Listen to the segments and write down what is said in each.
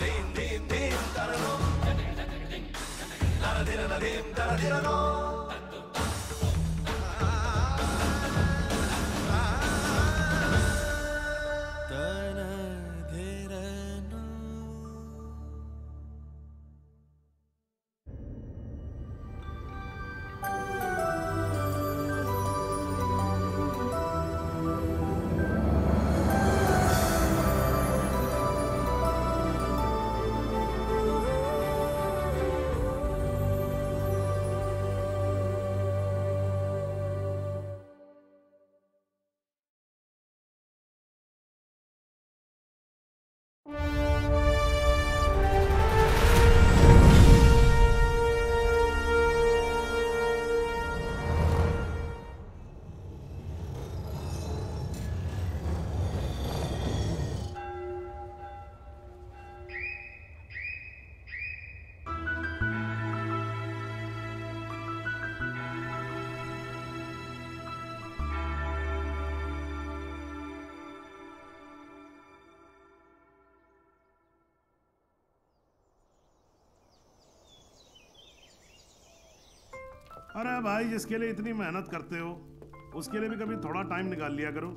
Din din din, da da da. Da da da da din, da da da da. अरे भाई जिसके लिए इतनी मेहनत करते हो उसके लिए भी कभी थोड़ा टाइम निकाल लिया करो।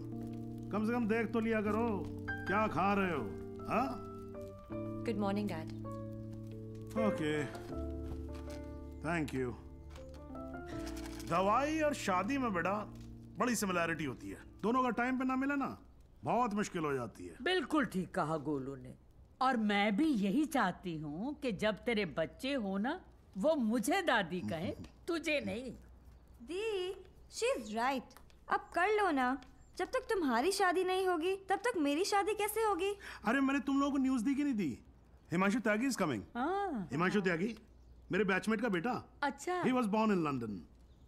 कम से कम देख तो लिया करो क्या खा रहे हो हाँ? Good morning dad okay thank you दवाई और शादी में बेटा बड़ी सिमिलैरिटी होती है। दोनों का टाइम पे ना मिले ना बहुत मुश्किल हो जाती है। बिल्कुल ठीक कहा गोलू ने। और मैं भी यही चाहती हूँ कि जब तेरे बच्चे हो ना वो मुझे दादी कहे तुझे नहीं। दी शी इज़ राइट अब कर लो ना। जब तक तुम्हारी शादी नहीं होगी तब तक मेरी शादी कैसे होगी? अरे मैंने तुम लोगों को न्यूज़ दी कि नहीं दी? हिमांशु त्यागी इज़ कमिंग हाँ। हिमांशु त्यागी मेरे बैचमेट का बेटा। अच्छा। He was born in London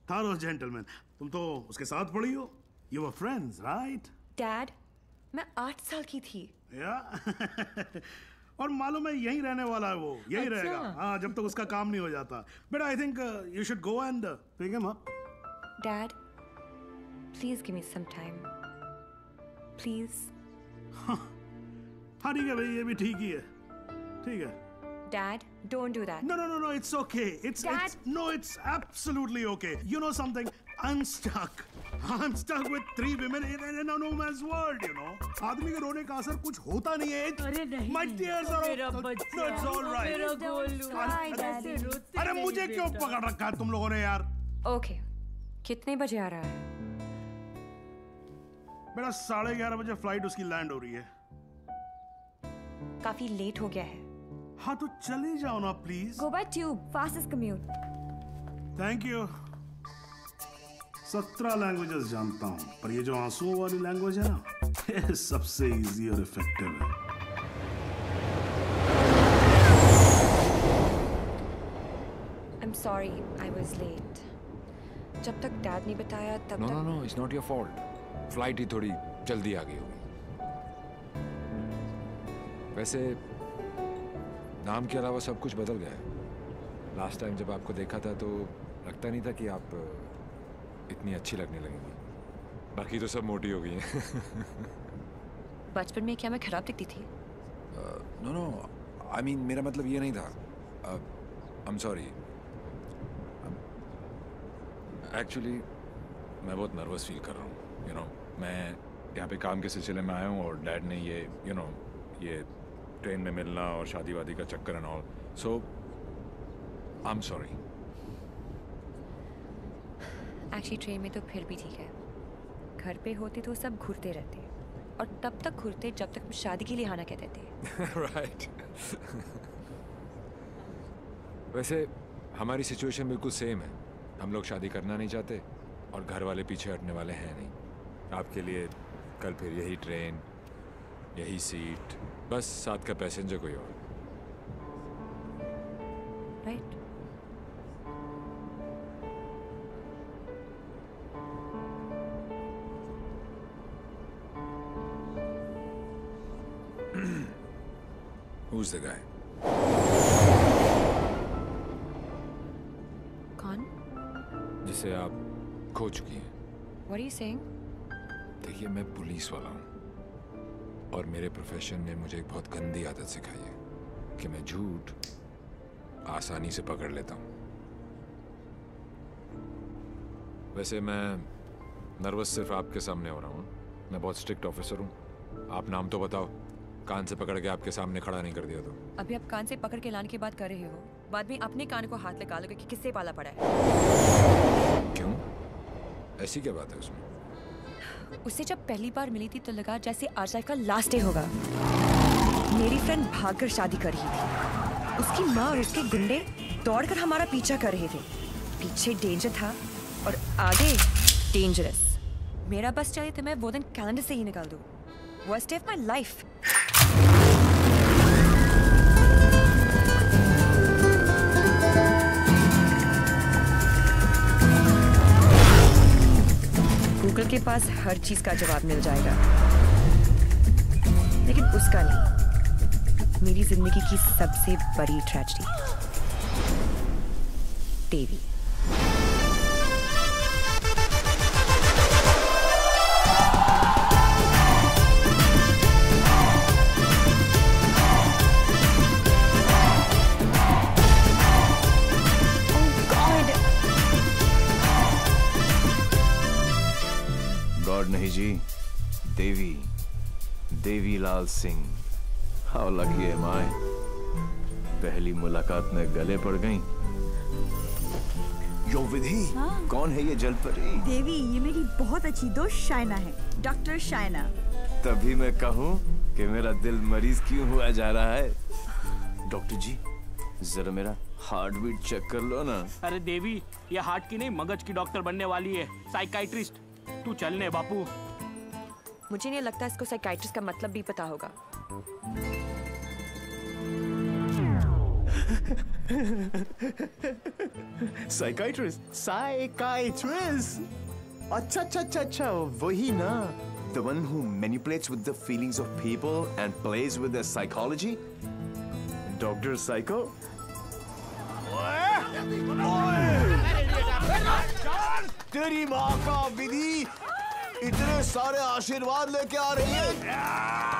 thorough gentleman तुम तो उसके साथ पढ़ी हो। You were friends right dad मैं आठ साल की थी। या और मालूम है यहीं रहने वाला है वो यहीं अच्छा। रहेगा हाँ जब तक उसका काम नहीं हो जाता but I think you should go and pick him up dad please give me some time please हाँ ठीक है भाई ये भी ठीक ही है ठीक है dad don't do that No, no, no, no. It's okay. It's, Dad? it's Dad. no, it's absolutely okay. You know something? I'm stuck. I'm stuck with three women in, in, in a no man's world. You know. आदमी के रोने का असर कुछ होता नहीं है. अरे नहीं My tears are. मेरा no, बच्चा it's all right. मेरा गोलू Daddy. रोते अरे मुझे क्यों पकड़ रखा है तुम लोगों ने यार? ओके कितने बजे आ रहा है बेटा साढ़े ग्यारह बजे फ़्लाइट उसकी लैंड हो रही है. काफ़ी लेट हो गया है हाँ तो चले जाओ ना please. Go by tube fastest commute thank you. सत्रह लैंग्वेजेस जानता हूँ पर ये जो आंसुओं वाली लैंग्वेज है ना ये सबसे इजी और इफ़ेक्टिव है। I am sorry I was late जब तक डैड ने बताया तब no no no it's not your fault flight ही थोड़ी जल्दी आ गई होगी। वैसे नाम के अलावा सब कुछ बदल गया है। लास्ट टाइम जब आपको देखा था तो लगता नहीं था कि आप इतनी अच्छी लगने लगेंगी। बाकी तो सब मोटी हो गई हैं। बचपन में क्या मैं खराब दिखती थी? नो नो आई मीन मेरा मतलब ये नहीं था। आई एम सॉरी एक्चुअली मैं बहुत नर्वस फील कर रहा हूँ यू नो मैं यहाँ पे काम के सिलसिले में आया हूँ और डैड ने ये यू you नो know, ये ट्रेन में मिलना और शादी वादी का चक्कर and all so I am sorry actually train में तो फिर भी ठीक है। घर पे होते तो सब घूरते रहते और तब तक घूरते जब तक शादी के लिए आना कहते थे राइट वैसे हमारी सिचुएशन बिल्कुल सेम है। हम लोग शादी करना नहीं चाहते और घर वाले पीछे हटने वाले हैं नहीं। आपके लिए कल फिर यही ट्रेन यही सीट बस साथ का पैसेंजर कोई और। Right Who's the guy? कौन? जिसे आप खो चुकी हैं। व्हाट आर यू सेइंग देखिए मैं पुलिस वाला हूँ। और मेरे प्रोफेशन ने मुझे एक बहुत गंदी आदत सिखाई है कि मैं झूठ आसानी से पकड़ लेता हूँ। वैसे मैं नर्वस सिर्फ़ आपके सामने हो रहा हूँ। मैं बहुत स्ट्रिक्ट ऑफिसर हूँ। आप नाम तो बताओ। कान से पकड़ के आपके सामने खड़ा नहीं कर दिया तो। अभी आप कान से पकड़ के लाने की बात कर रहे हो। बाद में अपने कान को हाथ लगा लोगे कि किससे पाला पड़ा है। क्यों? ऐसी क्या बात है उसमें? उससे जब पहली बार मिली थी तो लगा जैसे आज लाइफ का लास्ट डे होगा। मेरी फ्रेंड भागकर शादी कर रही थी। उसकी माँ और उसके गुंडे दौड़कर हमारा पीछा कर रहे थे। पीछे डेंजर था और आगे डेंजरस मेरा बस चले तो मैं वो दिन कैलेंडर से ही निकाल दूँ। Worst day of my life Google के पास हर चीज़ का जवाब मिल जाएगा। लेकिन उसका नहीं। मेरी ज़िंदगी की सबसे बड़ी tragedy Devi. Ji Devi Devi Lal Singh. How lucky am I पहली मुलाकात में गले पड़ गई। यो विधि कौन है ये जलपरी? देवी ये मेरी बहुत अच्छी दोस्त शायना है डॉक्टर शायना। तभी मैं कहूँ कि मेरा दिल मरीज़ क्यों हुआ जा रहा है? डॉक्टर जी जरा मेरा हार्ट बीट चेक कर लो ना। अरे देवी ये हार्ट की नहीं मगज की डॉक्टर बनने वाली है साइकाइट्रिस्ट। तू चलने बापू। मुझे नहीं लगता इसको साइकाइट्रिस्ट का मतलब भी पता होगा साइकाइट्रिस्ट साइकाइट्रिस्ट अच्छा अच्छा अच्छा अच्छा वही ना the one who manipulates with the feelings of people and plays with their psychology Dr. Psycho तेरी माँ का विधि इतने सारे आशीर्वाद लेके आ रही है।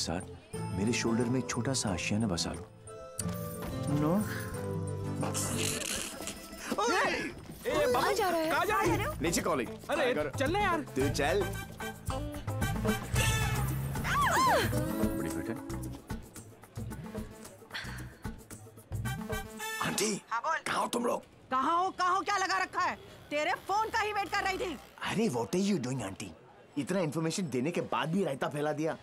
साथ मेरे शोल्डर में एक छोटा सा आशियाना बसा लो। नो। जा रहा है। कहाँ जा रही नीचे कॉलिंग अरे चलने यार। तू चल। बड़ी बेटा आंटी कहाँ हो तुम लोग? कहाँ हो कहाँ हो क्या लगा रखा है? तेरे फ़ोन का ही वेट कर रही थी। अरे what are you doing aunty? इतना इन्फॉर्मेशन देने के बाद भी रायता फैला दिया।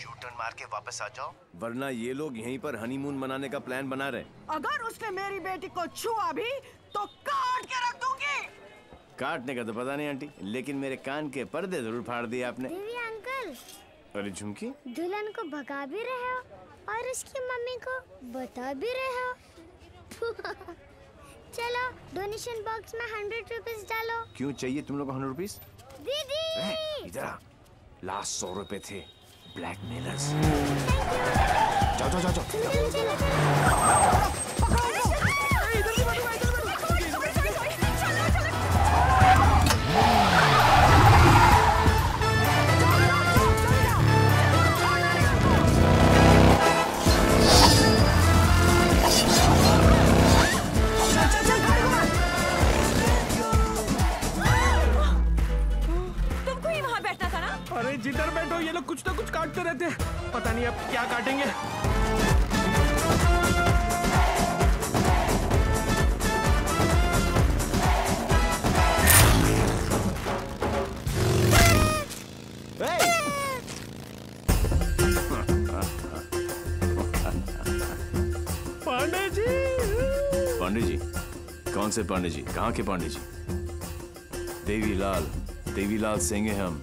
यू टर्न मार के वापस आ जाओ। वरना ये लोग यहीं पर हनीमून मनाने का प्लान बना रहे अगर उसने मेरी बेटी को छुआ भी तो काट के रख दूँगी। काटने का तो पता नहीं आंटी लेकिन मेरे कान के पर्दे ज़रूर फाड़ दिए आपने। देवी अंकल अरे झुमकी। दुल्हन को भगा भी रहे हो और उसकी मम्मी को बता भी रहे हो। चलो डोनेशन बॉक्स में हंड्रेड रुपीज़ डालो। क्यों चाहिए तुम लोग को हंड्रेड रुपीज़ दीदी! इधर आ। लास्ट सौ रुपए थे। ब्लैकमेलर्स जाओ जाओ जाओ जाओ जिधर बैठो, ये लोग कुछ तो कुछ काटते रहते हैं। पता नहीं अब क्या काटेंगे। पांडे जी। पांडे जी कौन से पांडे जी? कहाँ के पांडे जी? देवीलाल देवीलाल सिंह हम।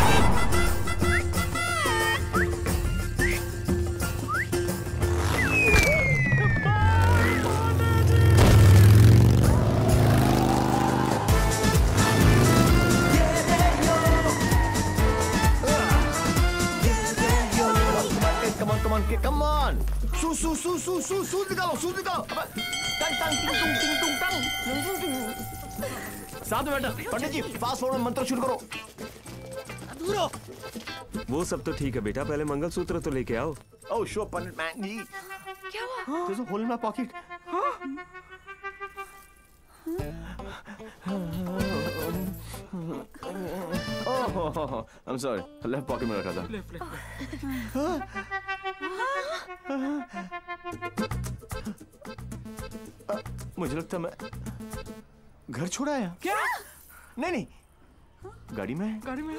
निकालो, निकालो! टंग टंग टिंग टुंग टिंग टुंग टंग में पंडित जी फास्ट फॉरवर्ड मंत्र शुरू करो वो सब तो ठीक है बेटा पहले मंगलसूत्र तो लेके आओ। ओह शो पंडित मैन जी क्या हुआ? My pocket. Oh, I'm sorry. Left pocket में रखा था. मुझे लगता मैं घर छोड़ा आया। क्या? नहीं नहीं। गाड़ी में है। गाड़ी में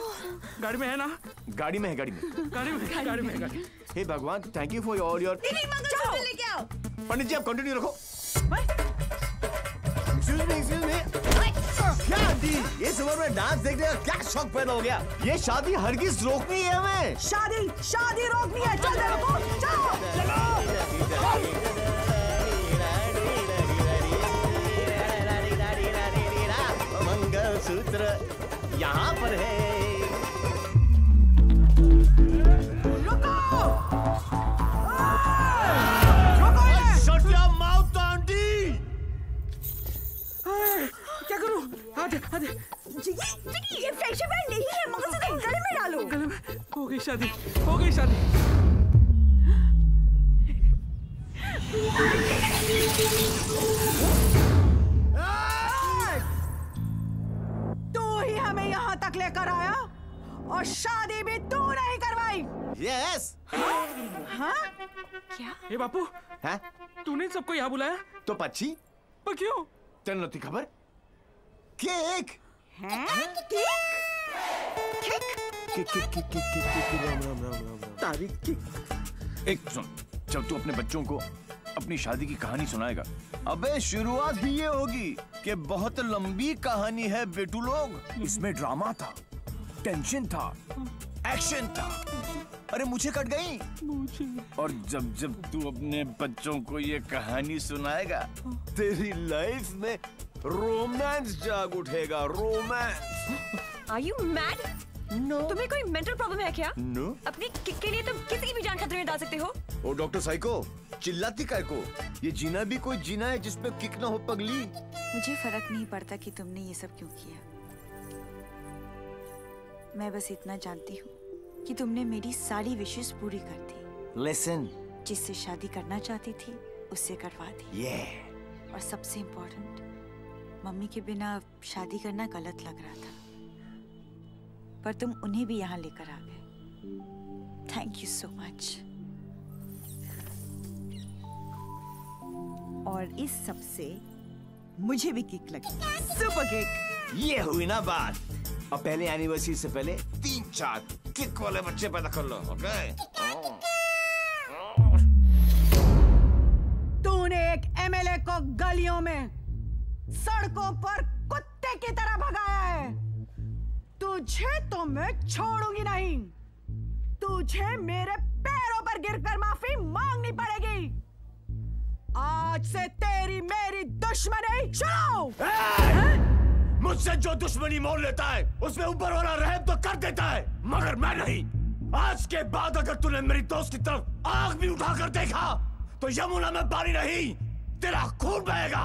गाड़ी में है ना? गाड़ी में है गाड़ी में। गाड़ी में गाड़ी में गाड़ी हे भगवान thank you for all your लेके आओ। पंडित जी आप कंटिन्यू रखो। Excuse me, excuse me. क्या आंटी? इस उम्र में डांस देखने का क्या शौक पैदा हो गया? ये शादी हरगिज रोकनी है हमें। शादी शादी रोकनी है। चल दे को चलो। मंगलसूत्र यहाँ पर है। ये फ्रेशर नहीं है मंगलसूत्र गले में डालो। गले में हो गई शादी हो गई शादी। तू ही हमें यहाँ तक लेकर आया और शादी भी तू नहीं करवाई। Yes! हाँ? ए बापू। हैं? तूने सबको यहाँ बुलाया? तो पक्षी? पर क्यों? तेन नती खबर। केक। हैं? केक। एक सुन जब तू अपने बच्चों को अपनी शादी की कहानी सुनाएगा अबे शुरुआत ही ये होगी कि बहुत लंबी कहानी है बेटू लोग। इसमें ड्रामा था टेंशन था एक्शन था। अरे मुझे कट गई। मुझे। और जब जब तू अपने बच्चों को ये कहानी सुनाएगा तेरी लाइफ में रोमांस जाग उठेगा romance are you mad no तुम्हें कोई मेंटल प्रॉब्लम है क्या? No no? अपनी किक के लिए तुम किसी की भी जान खतरे में डाल सकते हो। ओ डॉक्टर साइको चिल्लाती काय को? ये जीना भी कोई जीना है जिसपे किक ना हो पगली। मुझे फ़र्क नहीं पड़ता कि तुमने ये सब क्यों किया। मैं बस इतना जानती हूँ कि तुमने मेरी सारी विशेष पूरी कर दी। लेसन जिससे शादी करना चाहती थी उससे करवा दी। ये और सबसे इम्पोर्टेंट मम्मी के बिना शादी करना गलत लग रहा था। पर तुम उन्हें भी यहाँ लेकर आ गए। थैंक यू सो मच और इस सबसे मुझे भी किक लगी सुपर किक ये हुई ना बात। अब पहले एनिवर्सरी से पहले तीन चार किक वाले बच्चे पैदा कर लो ओके तूने एक एमएलए को गलियों में सड़कों पर कुत्ते की तरह भगाया है। तुझे तो मैं छोड़ूँगी नहीं। तुझे मेरे पैरों पर गिरकर माफ़ी मांगनी पड़ेगी। आज से तेरी मेरी दुश्मनी शुरू! मुझसे जो दुश्मनी मोल लेता है, उसमें ऊपर वाला रहम तो कर देता है, मगर मैं नहीं। आज के बाद अगर तूने मेरी दोस्त की तरफ़ आग भी उठाकर देखा तो यमुना में पानी नहीं, तेरा खून बहेगा।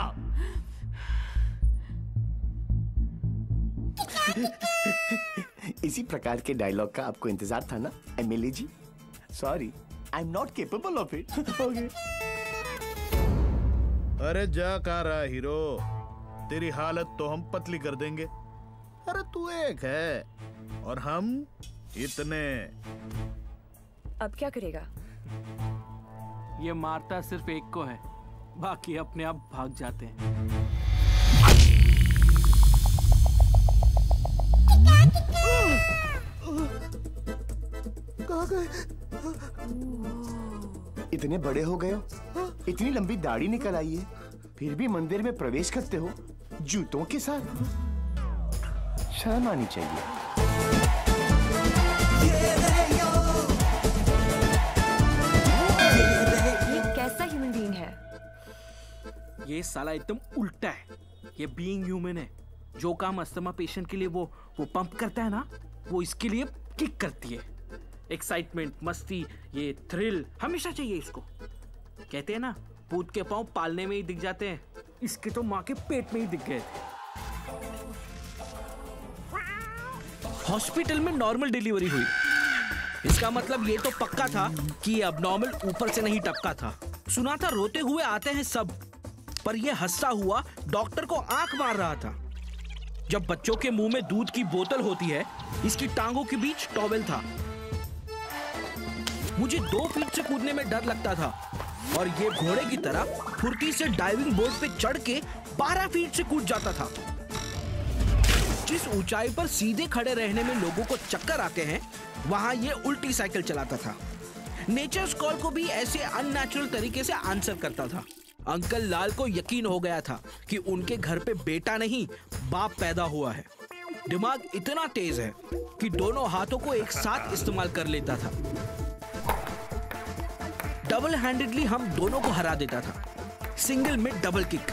इसी प्रकार के डायलॉग का आपको इंतज़ार था ना MLA ji? Sorry I am not capable of it okay अरे जा कहा रहा हीरो? तेरी हालत तो हम पतली कर देंगे। अरे तू एक है और हम इतने। अब क्या करेगा? ये मारता सिर्फ़ एक को है बाकी अपने आप भाग जाते हैं। कहाँ गए? इतने बड़े हो गए हो? इतनी लंबी दाढ़ी निकल आई है। फिर भी मंदिर में प्रवेश करते हो? जूतों के साथ? शर्म आनी चाहिए। ये कैसा ह्यूमन बीइंग है? ये साला एकदम उल्टा है। ये बीइंग ह्यूमन है। जो काम अस्थमा पेशेंट के लिए वो वो पंप करता है ना, वो इसके लिए किक करती है। एक्साइटमेंट मस्ती, ये थ्रिल हमेशा चाहिए इसको। कहते हैं ना पूत के पाँव पालने में ही दिख जाते हैं। इसके तो माँ के पेट में ही दिख गए। हॉस्पिटल में नॉर्मल डिलीवरी हुई। इसका मतलब ये तो पक्का था कि ये अबनॉर्मल ऊपर से नहीं टपका था। सुना था रोते हुए आते हैं सब, पर यह हंसता हुआ डॉक्टर को आँख मार रहा था। जब बच्चों के मुँह में दूध की बोतल होती है, इसकी टांगों के बीच टॉवेल था। मुझे दो फीट से कूदने में डर लगता था और ये घोड़े की तरह फुर्ती से डाइविंग बोर्ड पे चढ़ के 12 फीट से कूद जाता था। जिस ऊंचाई पर सीधे खड़े रहने में लोगों को चक्कर आते हैं, वहाँ ये उल्टी साइकिल चलाता था। नेचर कॉल को भी ऐसे अननेचुरल तरीके से आंसर करता था। अंकल लाल को यकीन हो गया था कि उनके घर पे बेटा नहीं बाप पैदा हुआ है दिमाग इतना तेज है कि दोनों हाथों को एक साथ इस्तेमाल कर लेता था डबल हैंडेडली हम दोनों को हरा देता था सिंगल में डबल किक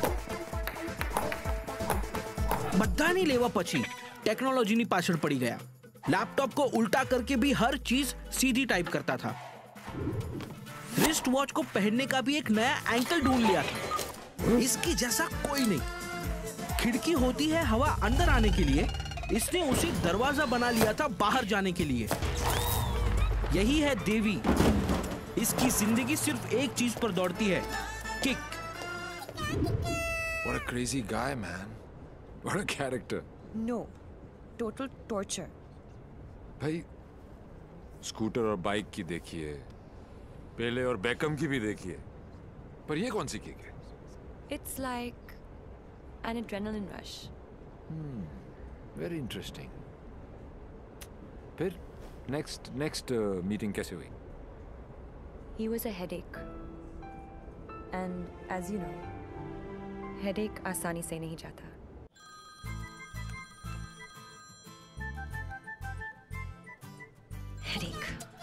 બધાની લેવા પછી ટેકનોલોજીની પાછળ પડી ગયા लैपटॉप को उल्टा करके भी हर चीज सीधी टाइप करता था रिस्ट वॉच को पहनने का भी एक नया एंकल ढूंढ लिया था। इसकी जैसा कोई नहीं। खिड़की होती है हवा अंदर आने के लिए। इसने उसे दरवाज़ा बना लिया था बाहर जाने के लिए। यही है देवी। इसकी ज़िंदगी सिर्फ़ एक चीज़ पर दौड़ती है kick What a crazy guy, man. What a character. No total torture भाई स्कूटर और बाइक की देखिए। पेले और बैकम की भी देखिए। पर ये कौन सी किक है? It's like an adrenaline rush very interesting फिर नेक्स्ट नेक्स्ट मीटिंग कैसे हुई? He was a headache. And as you know, headache आसानी से नहीं जाता. Headache.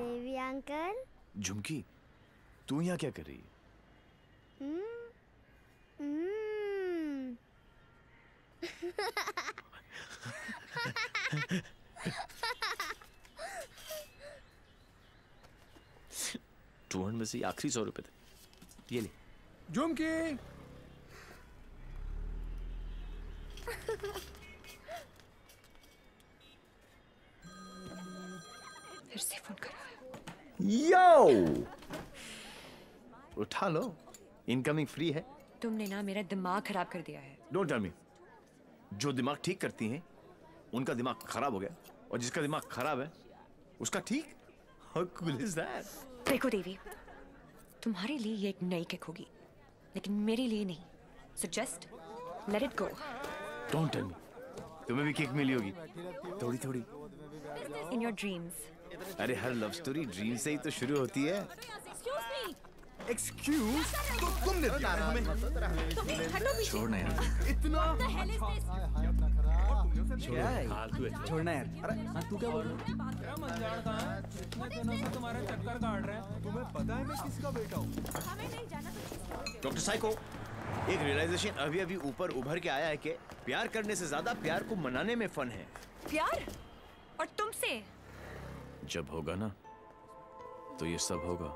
देवी अंकल। झुमकी तू यहाँ क्या कर रही है? हम्म हम्म। टू में से आखिरी सौ रुपए थे। ये ले। झुमकी। उठा लो। इनकमिंग फ्री है। तुमने ना मेरा दिमाग खराब कर दिया है। डोंट टेल मी जो दिमाग ठीक करती हैं उनका दिमाग खराब हो गया। और जिसका दिमाग खराब है उसका ठीक? हाउ कूल इज़ दैट देखो देवी तुम्हारे लिए ये एक नई किक होगी लेकिन मेरे लिए नहीं। So just let it go don't tell me तुम्हें भी किक मिली होगी। थोड़ी थोड़ी इन योर ड्रीम्स अरे हर लव स्टोरी ड्रीम से ही तो शुरू होती है। एक्सक्यूज तो तुमने दिया है हमें। छोड़ना यार। इतना? है? छोड़ना यार। अरे हाँ तू क्या बोल रहा तुम्हारे चक्कर काट रहे हैं? तुम्हें पता है मैं किसका बेटा हूँ? डॉक्टर साइको एक रियलाइजेशन अभी अभी ऊपर उभर के आया है कि प्यार करने से ज़्यादा प्यार को मनाने में फन है। प्यार? और तुमसे? जब होगा ना तो ये सब होगा।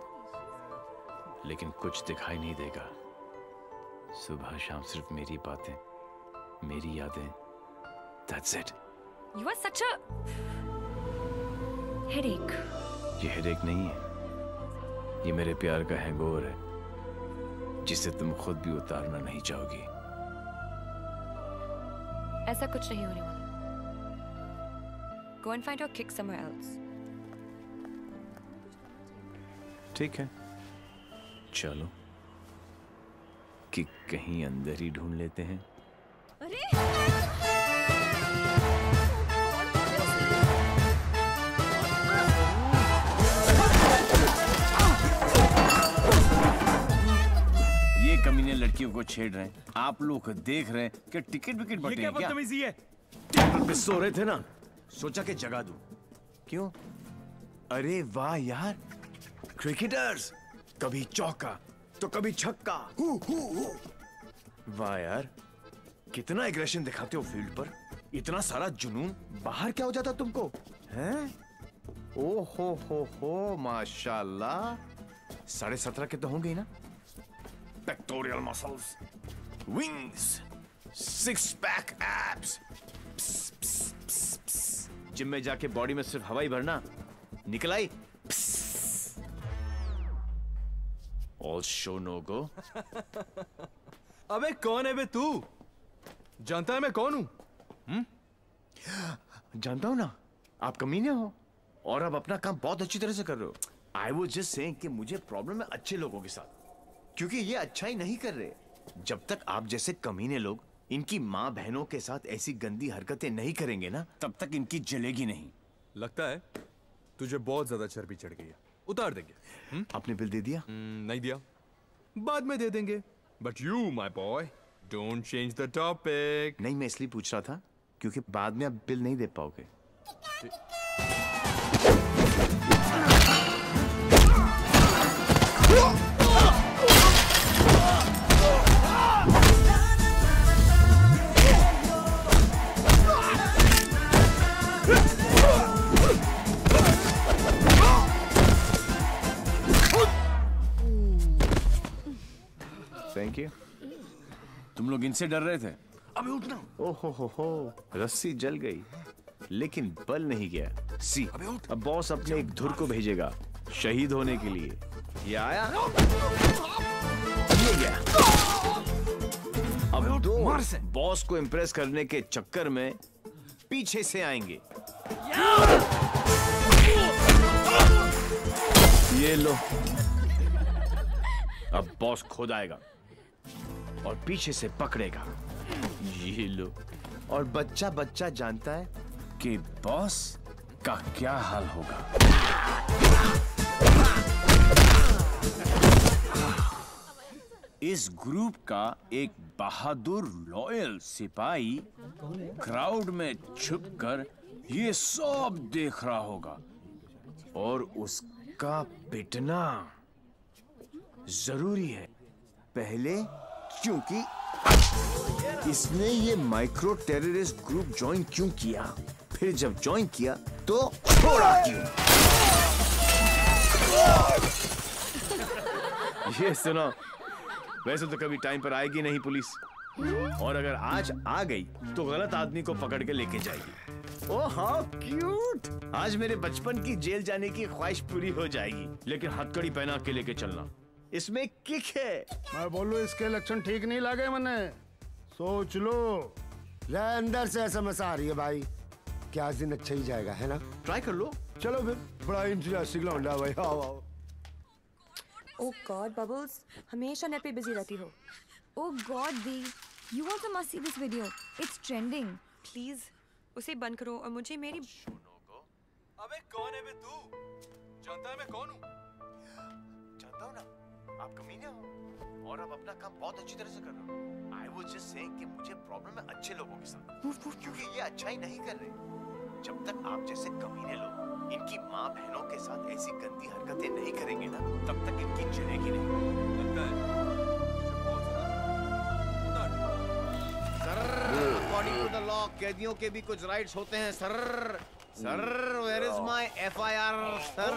लेकिन कुछ दिखाई नहीं देगा। सुबह शाम सिर्फ़ मेरी बातें मेरी यादें। That's it you are such a headache ये हेडेक नहीं है। ये मेरे प्यार का हैंगओवर है जिसे तुम खुद भी उतारना नहीं चाहोगी। ऐसा कुछ नहीं होने वाला। Go and find your kick somewhere else. ठीक है। चलो। कि कहीं अंदर ही ढूंढ लेते हैं। ये कमीने लड़कियों को छेड़ रहे हैं। आप लोग देख रहे हैं कि टिकट विकेट बटे क्या क्या? बदतमीजी है? टेबल पे सो रहे थे ना? सोचा कि जगा दूँ। क्यों? अरे वाह यार क्रिकेटर्स कभी चौका तो कभी छक्का। वाह यार कितना एग्रेशन दिखाते हो फ़ील्ड पर। इतना सारा जुनून बाहर क्या हो जाता तुमको? हैं? ओ हो हो हो माशाल्लाह। साढ़े सत्रह के तो होंगे ही ना। Pectoral muscles wings six pack abs gym में जाके बॉडी में सिर्फ़ हवाई भरना। निकल आई। ऑल शो नो गो अबे कौन है बे तू? जानता है मैं कौन हूँ? जानता हूँ ना। आप कमीने हो और आप अपना काम बहुत अच्छी तरह से कर रहे हो। आई वो जस्ट सेइंग कि मुझे प्रॉब्लम है अच्छे लोगों के साथ। क्योंकि ये अच्छा ही नहीं कर रहे। जब तक आप जैसे कमीने लोग इनकी माँ बहनों के साथ ऐसी गंदी हरकतें नहीं करेंगे ना तब तक इनकी जलेगी नहीं। लगता है तुझे बहुत ज़्यादा चर्बी चढ़ गई है। उतार देंगे। हुँ? आपने बिल दे दिया? नहीं दिया। बाद में दे देंगे। But you my boy don't change the topic नहीं मैं इसलिए पूछ रहा था क्योंकि बाद में आप बिल नहीं दे पाओगे। थैंक यू तुम लोग इनसे डर रहे थे। अबे उठना ओहो हो हो रस्सी जल गई लेकिन बल नहीं गया। सी अब बॉस अपने एक धुर को भेजेगा शहीद होने के लिए। ये आया? ये गया। अब दो बॉस को इम्प्रेस करने के चक्कर में पीछे से आएँगे। ये लो। अब बॉस खुद आएगा। और पीछे से पकड़ेगा। ये लो। और बच्चा बच्चा जानता है कि बॉस का क्या हाल होगा। इस ग्रुप का एक बहादुर लॉयल सिपाही क्राउड में छुपकर ये सब देख रहा होगा। और उसका पिटना ज़रूरी है। पहले क्योंकि इसने ये माइक्रो टेररिस्ट ग्रुप ज्वाइन क्यों किया? फिर जब ज्वाइन किया तो छोड़ा क्यों? ये सुनो, वैसे तो कभी टाइम पर आएगी नहीं पुलिस। और अगर आज आ गई तो गलत आदमी को पकड़ के लेके जाएगी। ओ हाउ क्यूट आज मेरे बचपन की जेल जाने की ख्वाहिश पूरी हो जाएगी, लेकिन हथकड़ी पहना के लेके चलना। इसमें किक है। मैं बोलू इसके लक्षण ठीक नहीं लगे मैंने? सोच लो। ले अंदर से एसएमएस आ रही है भाई। क्या आज दिन अच्छा ही जाएगा है ना? ट्राई कर लो। चलो फिर बड़ा इंटरेस्टिंग लौंडा भाई। आओ आओ। Oh God, Bubbles, हमेशा नेट पे बिज़ी रहती हो। Oh God, Dee, you also must see this video. It's trending. Please उसे बंद करो और मुझे मेरी अबे कौन है बे तू? जानता है मैं कौन हूँ? जानता हूँ ना? आप कमीने हो और आप अपना काम बहुत अच्छी तरह से कर रहे हो। आई वाज जस्ट सेइंग कि मुझे प्रॉब्लम है अच्छे लोगों के साथ। क्योंकि ये अच्छा ही नहीं कर रहे। जब तक आप जैसे कमीने लोग इनकी माँ बहनों के साथ ऐसी गंदी हरकतें नहीं करेंगे ना तब तक इनकी चलेगी नहीं। लगता है। अकॉर्डिंग टू द लॉ कैदियों के भी कुछ राइट्स होते हैं sir sir where is my FIR sir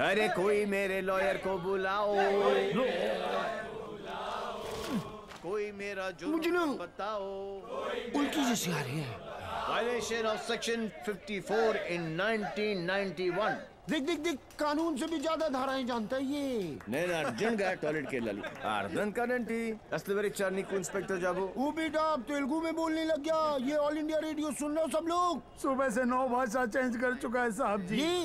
अरे कोई मेरे लॉयर को बुलाओ। कोई मेरा जो मुझे ना बताओ। उल्टी जैसी आ रही है। वायलेशन ऑफ़ सेक्शन 54 इन 1991 देख देख देख कानून से भी ज़्यादा धाराएँ जानता है ये। నేను అర్జెంట్గా టాయిలెట్ కి వెళ్ళాలి అర్థం కాదండి అసలు విచార్ నీకు इंस्पेक्टर जाबो। वो बेटा अब तेलुगु में बोलने लग गया। ये ऑल इंडिया रेडियो सुन लो सब लोग? सुबह से नौ भाषा चेंज कर चुका है साहब जी। ये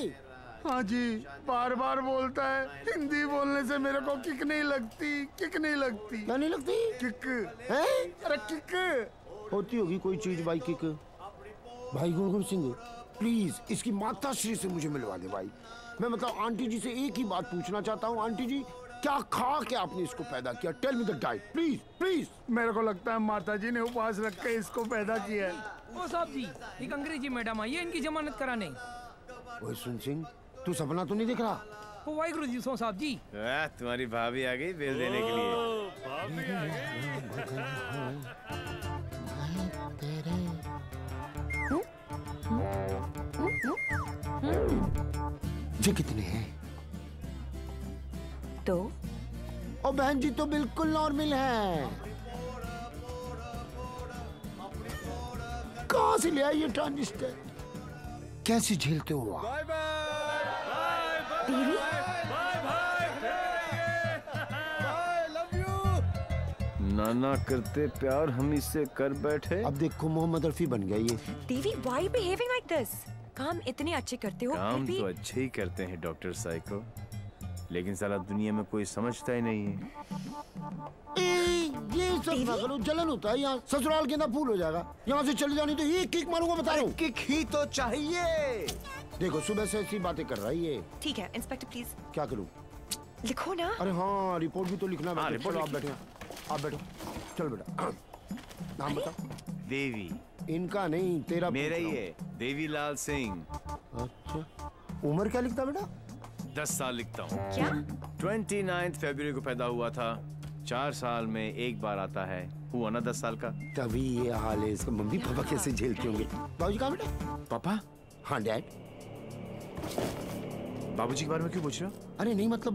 हाँ जी बार बार बोलता है। हिंदी बोलने से मेरे को किक नहीं लगती किक नहीं लगती। क्या नहीं लगती? किक। है? अरे किक। होती होगी कोई चीज़ भाई किक। भाई गुरगुर सिंह प्लीज़ इसकी माता श्री से मुझे मिलवा दे भाई। मैं मतलब आंटी जी से एक ही बात पूछना चाहता हूँ आंटी जी क्या खा के आपने इसको पैदा किया? Tell me the diet please please मेरे को लगता है माता जी ने उपवास रख के इसको पैदा किया है। ओ साहब जी एक अंग्रेज़ी मैडम आई है इनकी जमानत कराने। ओए सुन सिंह तू सपना तो नहीं दिख रहा? ओ वाहिगुरु जी सो साहब जी। वाह, तुम्हारी भाभी आ गई बिल देने के लिए। जी कितने हैं? तो ओ बहन जी तो बिल्कुल नॉर्मल है। कहाँ से ले आई ये ट्रांजिस्टर? कैसे झेलते हो आप? नाना करते प्यार हम इससे कर बैठे। अब देखो मोहम्मद रफी बन गया ये। Devi why behaving like this काम इतने अच्छे करते हो काम भी तो अच्छे ही करते हैं डॉक्टर साइको लेकिन साला दुनिया में कोई समझता ही नहीं है। ए, ये सब ना करो जलन होता है यहाँ। ससुराल के ना फूल हो जाएगा। यहाँ से चले जानी तो ये किक मारूँगा बता रहा हूँ। किक ही तो चाहिए। देखो सुबह से ऐसी बातें कर रहा है ये। ठीक है इंस्पेक्टर प्लीज़ क्या करूँ? लिखो ना। अरे हाँ रिपोर्ट भी तो लिखना है हाँ, रिपोर्ट चलो आप बैठे आप बैठो। चल बेटा नाम बता देवी। इनका नहीं तेरा मेरा ही। है देवीलाल सिंह। हूँ। अच्छा। उम्र क्या लिखता बेटा? दस साल लिखता हूँ। क्या? ट्वेंटी नाइन्थ फेब्रुवरी को पैदा हुआ था। चार साल में एक बार आता है। हुआ ना दस साल का? तभी ये हाल है इसका मम्मी पापा कैसे झेलते होंगे। बाबूजी कहाँ बेटा? पापा? हाँ डैड। बाबूजी के बारे में क्यों पूछ रहे हो? अरे नहीं मतलब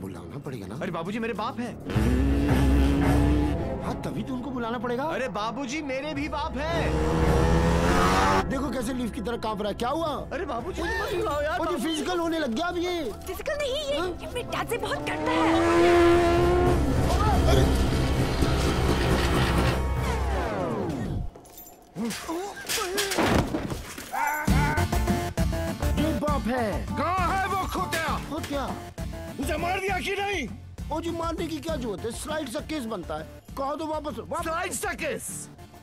बुलाना पड़ेगा ना। अरे बाबूजी मेरे बाप हैं। हाँ तभी तो उनको बुलाना पड़ेगा। अरे बाबूजी मेरे भी बाप हैं। देखो कैसे लीफ की तरह काँप रहा है। क्या हुआ? अरे बाबूजी मत बुलाओ यार। वो फ़िज़िकल होने लग गया अब ये। फ़िज़िकल नहीं ये ये मेरे डैड से बहुत डरता है। ये है। कहाँ है वो खोतिया? क्या उसे मार दिया कि नहीं? ओ जी मारने की क्या ज़रूरत है? स्लाइड सा केस बनता है। कहो तो वापस। वापस स्लाइड सा केस?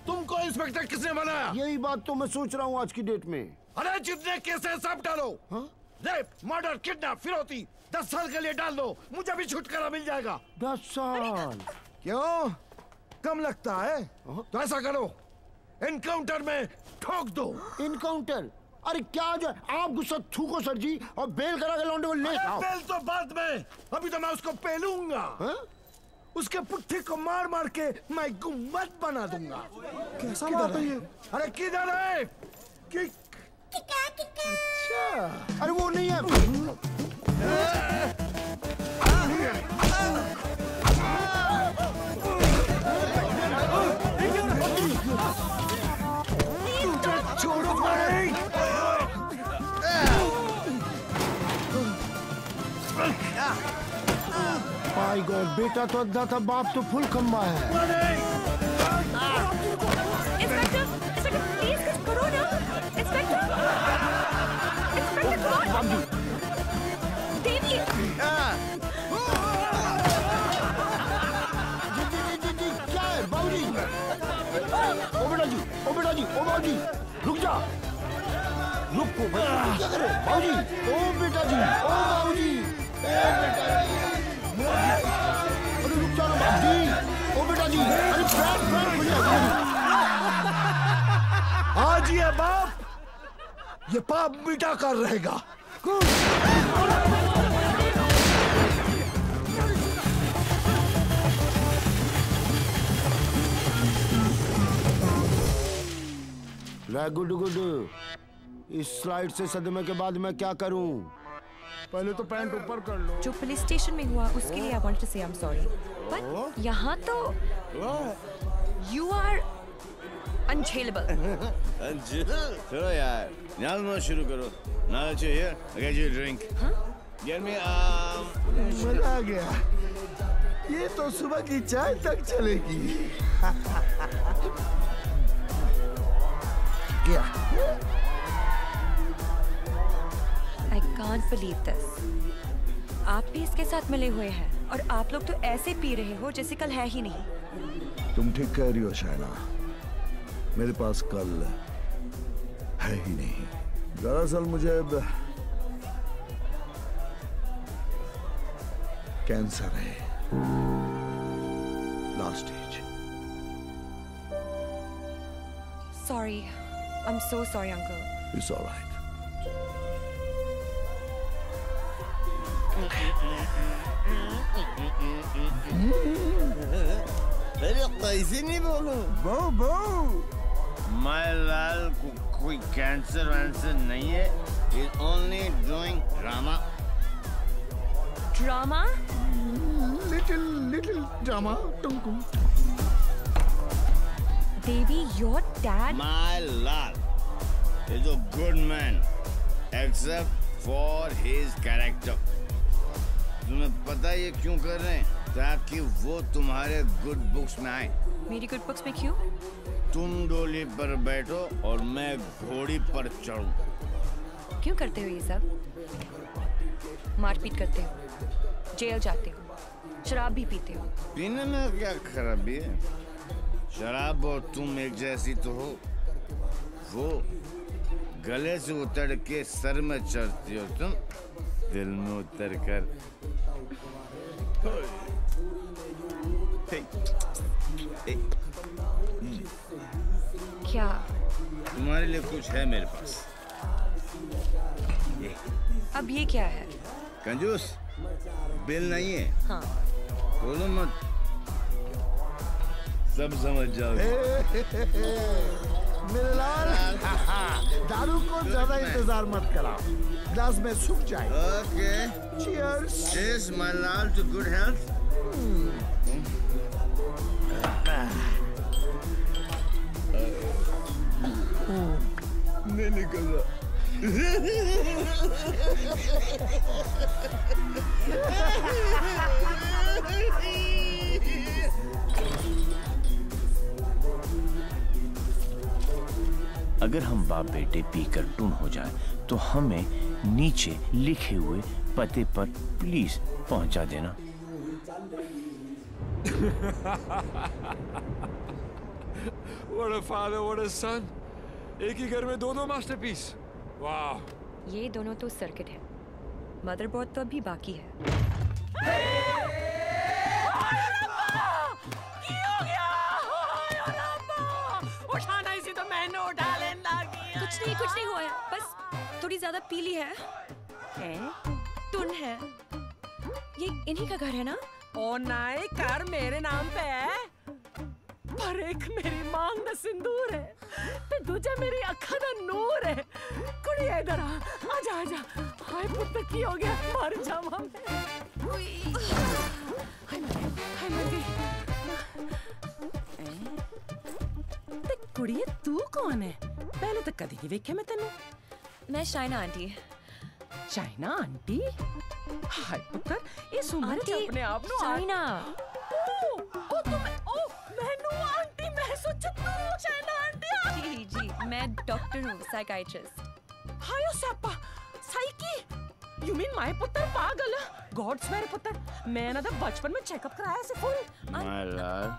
तुमको इंस्पेक्टर किसने बनाया? यही बात तो मैं सोच रहा हूँ आज की डेट में। अरे जितने केस है सब डालो। रेप मर्डर किडनैप फिरौती। दस साल के लिए डाल दो। मुझे भी छुटकारा मिल जाएगा। दस साल? क्यों? कम लगता है। तो ऐसा करो। इनकाउंटर में ठोक दो। इनकाउंटर अरे क्या जो आप गुस्सा थूको सर जी और बेल करा के लौंडे को ले जाओ। बेल तो बाद में। अभी तो मैं उसको पहलूँगा उसके पुट्ठे को मार मार के मैं गुंबद बना दूँगा। कैसा बात है है? ये? अरे किधर है? कि किका, किका। अच्छा। अरे वो नहीं है। माय गॉड बेटा तो अद्धा था बाप तो फुल खम्बा है। जी जी जी जी जी ओ बेटा जी ओ बेटा जी ओ रुक जा। रुको भाई। क्या करे बाबूजी ओ बेटा जी ओ बाबूजी। ए बेटा। जी अरे रुक जा ना बाबूजी ओ बेटा जी अरे जा आज ये बाप ये पाप मिटा कर रहेगा गुड गुड इस स्लाइड से सदमे के बाद मैं क्या करूँ? पहले तो पैंट ऊपर कर लो। जो पुलिस स्टेशन में हुआ उसके लिए आई वांट टू से आई एम सॉरी बट यहाँ तो यू आर अनझेलेबल चलो यार now मत शुरू करो। now that you're here I get you a drink. get me um मज़ा आ गया। ये तो सुबह की चाय तक चलेगी। क्या कांट बिलीव दिस। आप भी इसके साथ मिले हुए हैं और आप लोग तो ऐसे पी रहे हो जैसे कल है ही नहीं। तुम ठीक कह रही हो शायना। मेरे पास कल है ही नहीं। दरअसल मुझे अब कैंसर है। Last stage sorry I am so sorry uncle it's alright अरे कैसे नहीं बोलूं बो बो माय लाल को कोई कैंसर वैंसर नहीं है is only doing drama drama little little drama टुमकुम Devi your dad my Lal is a good man except for his character तुम्हें पता ये क्यों कर रहे हैं? ताकि वो तुम्हारे गुड बुक्स में आए। मेरी गुड बुक्स में क्यों? तुम डोली पर बैठो और मैं घोड़ी पर चढ़ूं। क्यों करते हो ये सब? मारपीट करते हो। जेल जाते हो। शराब भी पीते हो। पीने में क्या खराबी है? शराब और तुम एक जैसी तो हो। वो गले से उतर के सर में चढ़ती हो तुम। दिल में उतर कर क्या? तुम्हारे लिए कुछ है मेरे पास। ये। अब ये क्या है? कंजूस बिल नहीं है। हाँ। बोलो मत। सब समझ जाओगे मेरे दारू को ज़्यादा इंतज़ार मत कराओ ग्लास में सूख जाए okay Cheers. Cheers, my love, to good health. नहीं निकल अगर हम बाप बेटे पीकर टून हो जाए तो हमें नीचे लिखे हुए पते पर प्लीज़ पहुँचा देना। What a father, what a son. एक ही घर में दो दो मास्टरपीस वाह ये दोनों तो सर्किट है। मदरबोर्ड तो अभी बाकी है। कुछ नहीं कुछ नहीं हुआ है बस थोड़ी ज़्यादा पीली है टुन है ये इन्हीं का घर है ना ओ नाई कर मेरे नाम पे है पर एक मेरी मांग दा सिंदूर है ते दूजा मेरी अखा दा नूर है कुड़ी इधर आ आजा आजा हाय पुत्र की हो गया मर जावा मैं हाय मर हाय मर गई ते कुड़िए तू कौन है पहले तो कदी नहीं वेख्या मैं तेनू मैं Shaina aunty China aunty hi पुत्र इस उम्र आंटी, ਚ ਆਪਣੇ ਆਪ ਨੂੰ ਚਾਈਨਾ। ओ ओ तुम ओ मैनू आंटी मैं सोचा तू चाइना आंटी जी जी मैं डॉक्टर हूँ साइकाइट्रिस्ट हायो Sapa psyche you mean my पुत्र पागल गॉड्स मेरे पुत्र मैं ना तो बचपन में चेकअप कराया से फुल My love,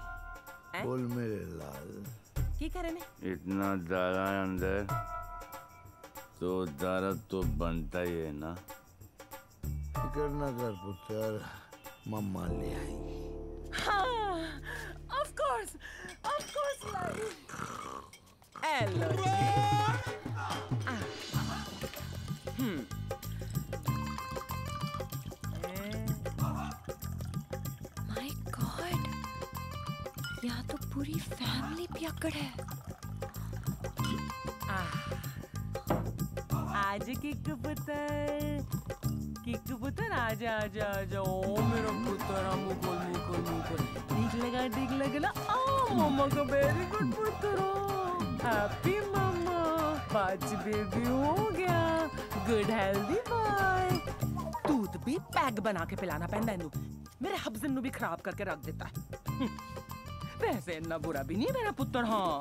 बोल मेरे लाल की करे ने इतना दारा है अंदर तो दारा तो बनता ही है ना। फ़िक्र न कर पुत्र मम्मा ले आई। हाँ of course of course hello hmm. यहाँ तो पूरी फैमिली पियक्कड़ है। आज किक पुत्र किक पुत्र आजा आजा आजा, ओ मेरा पुत्र मुकुल मुकुल मुकुल ठीक लगा ठीक लगा ओ मम्मा का वेरी गुड पुत्र हैप्पी मामा आज बेबी हो गया। गुड हेल्दी बॉय दूध भी पैग बना के पिलाना पैंदा इनू मेरे हब्जन नु भी खराब करके रख देता है। वैसे इतना बुरा भी नहीं है मेरा पुत्र हाँ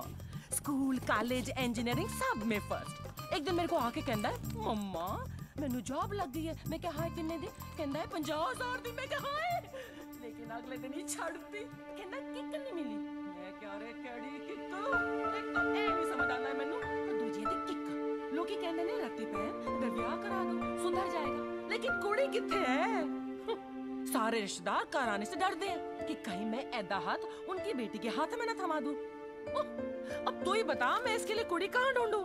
स्कूल कॉलेज इंजीनियरिंग सब में फर्स्ट एक दिन मेरे को आके कहता है मम्मा ਮੈਨੂੰ ਜੌਬ ਲੱਗ ਗਈ ਹੈ ਮੈਂ ਕਿਹਾ ਹਾਏ ਕਿੰਨੇ ਦੀ ਕਹਿੰਦਾ ਹੈ 50000 ਦੀ ਮੈਂ ਕਿਹਾ ਹਾਏ ਲੇਕਿਨ ਅਗਲੇ ਦਿਨ ਹੀ ਛੱਡਤੀ ਕਹਿੰਦਾ ਕਿੱਕ ਨਹੀਂ ਮਿਲੀ ਮੈਂ ਕਿਹਾ ਰੇ ਕਿਹੜੀ ਕਿੱਕ ਇੱਕ ਤਾਂ ਇਹ ਨਹੀਂ ਸਮਝ ਆਉਂਦਾ ਮੈਨੂੰ ਤੇ ਦੂਜੀ ਤੇ ਕਿੱਕ ਲੋਕੀ ਕਹਿੰਦੇ ਨੇ ਰੱਤੀ ਪੈਣ ਤੇ ਵਿਆਹ ਕਰਾ ਦੋ ਸੁਧਰ ਜਾਏਗਾ ਲੇਕਿਨ ਕੁੜੀ ਕਿੱਥੇ ਹੈ सारे रिश्तेदार घर आने से डरते हैं कि कहीं मैं ऐदा हाथ उनकी बेटी के हाथ में न थमा दूँ। अब तू ही बता, मैं इसके लिए कुड़ी कहाँ ढूंढूं?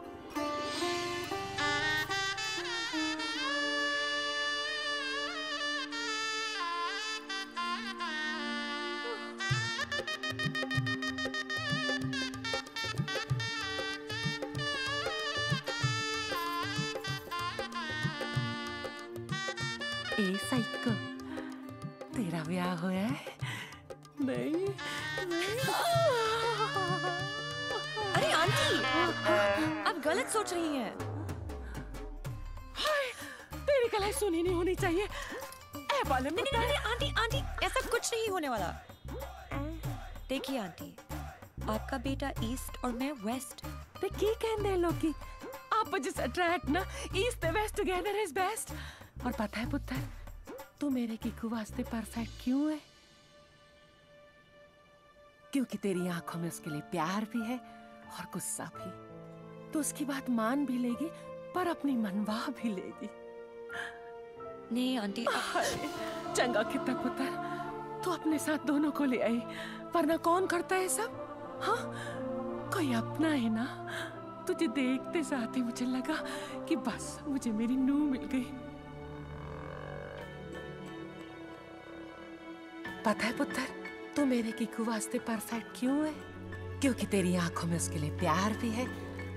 ए तेरा है? नहीं। अरे आंटी! आप गलत सोच रही हैं। हाय तेरी कलाई सुनी नहीं होनी चाहिए। ए नहीं नहीं नहीं आंटी आंटी ऐसा कुछ नहीं होने वाला। देखिए आंटी आपका बेटा ईस्ट और मैं वेस्ट। ते की कहंदे हैं लोग आप जिस अट्रैक्ट ना east west together is best और पता है पुत्र तू मेरे किकू वास्ते परफेक्ट क्यों है? क्योंकि तेरी आँखों में उसके लिए प्यार भी है और गुस्सा भी। तो उसकी बात मान भी लेगी पर अपनी मनवा भी लेगी। नहीं आंटी। चंगा कितना पुत्र। तू अपने साथ दोनों को ले आई वरना कौन करता है सब? हाँ? कोई अपना है ना? तुझे देखते साथ ही मुझे लगा कि बस मुझे मेरी नू मिल गई। पता है पुत्र तू मेरे किकू वास्ते परफेक्ट क्यों है? क्योंकि तेरी आँखों में उसके लिए प्यार भी है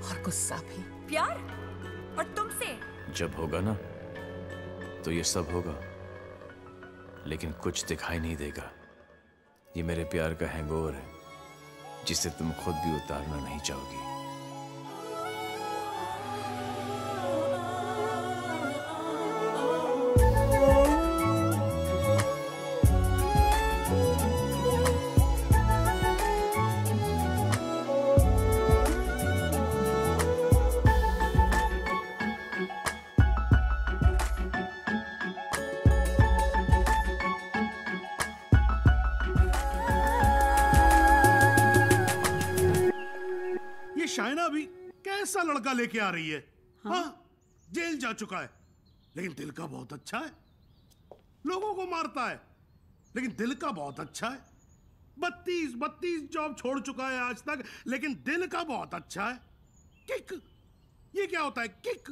और गुस्सा भी। प्यार? और तुमसे? जब होगा ना तो ये सब होगा लेकिन कुछ दिखाई नहीं देगा। ये मेरे प्यार का हैंगओवर है जिसे तुम खुद भी उतारना नहीं चाहोगी। कैसा लड़का लेके आ रही है हाँ हाँ जेल जा चुका है लेकिन दिल का बहुत अच्छा है लोगों को मारता है लेकिन दिल का बहुत अच्छा है बत्तीस बत्तीस जॉब छोड़ चुका है आज तक लेकिन दिल का बहुत अच्छा है किक ये क्या होता है किक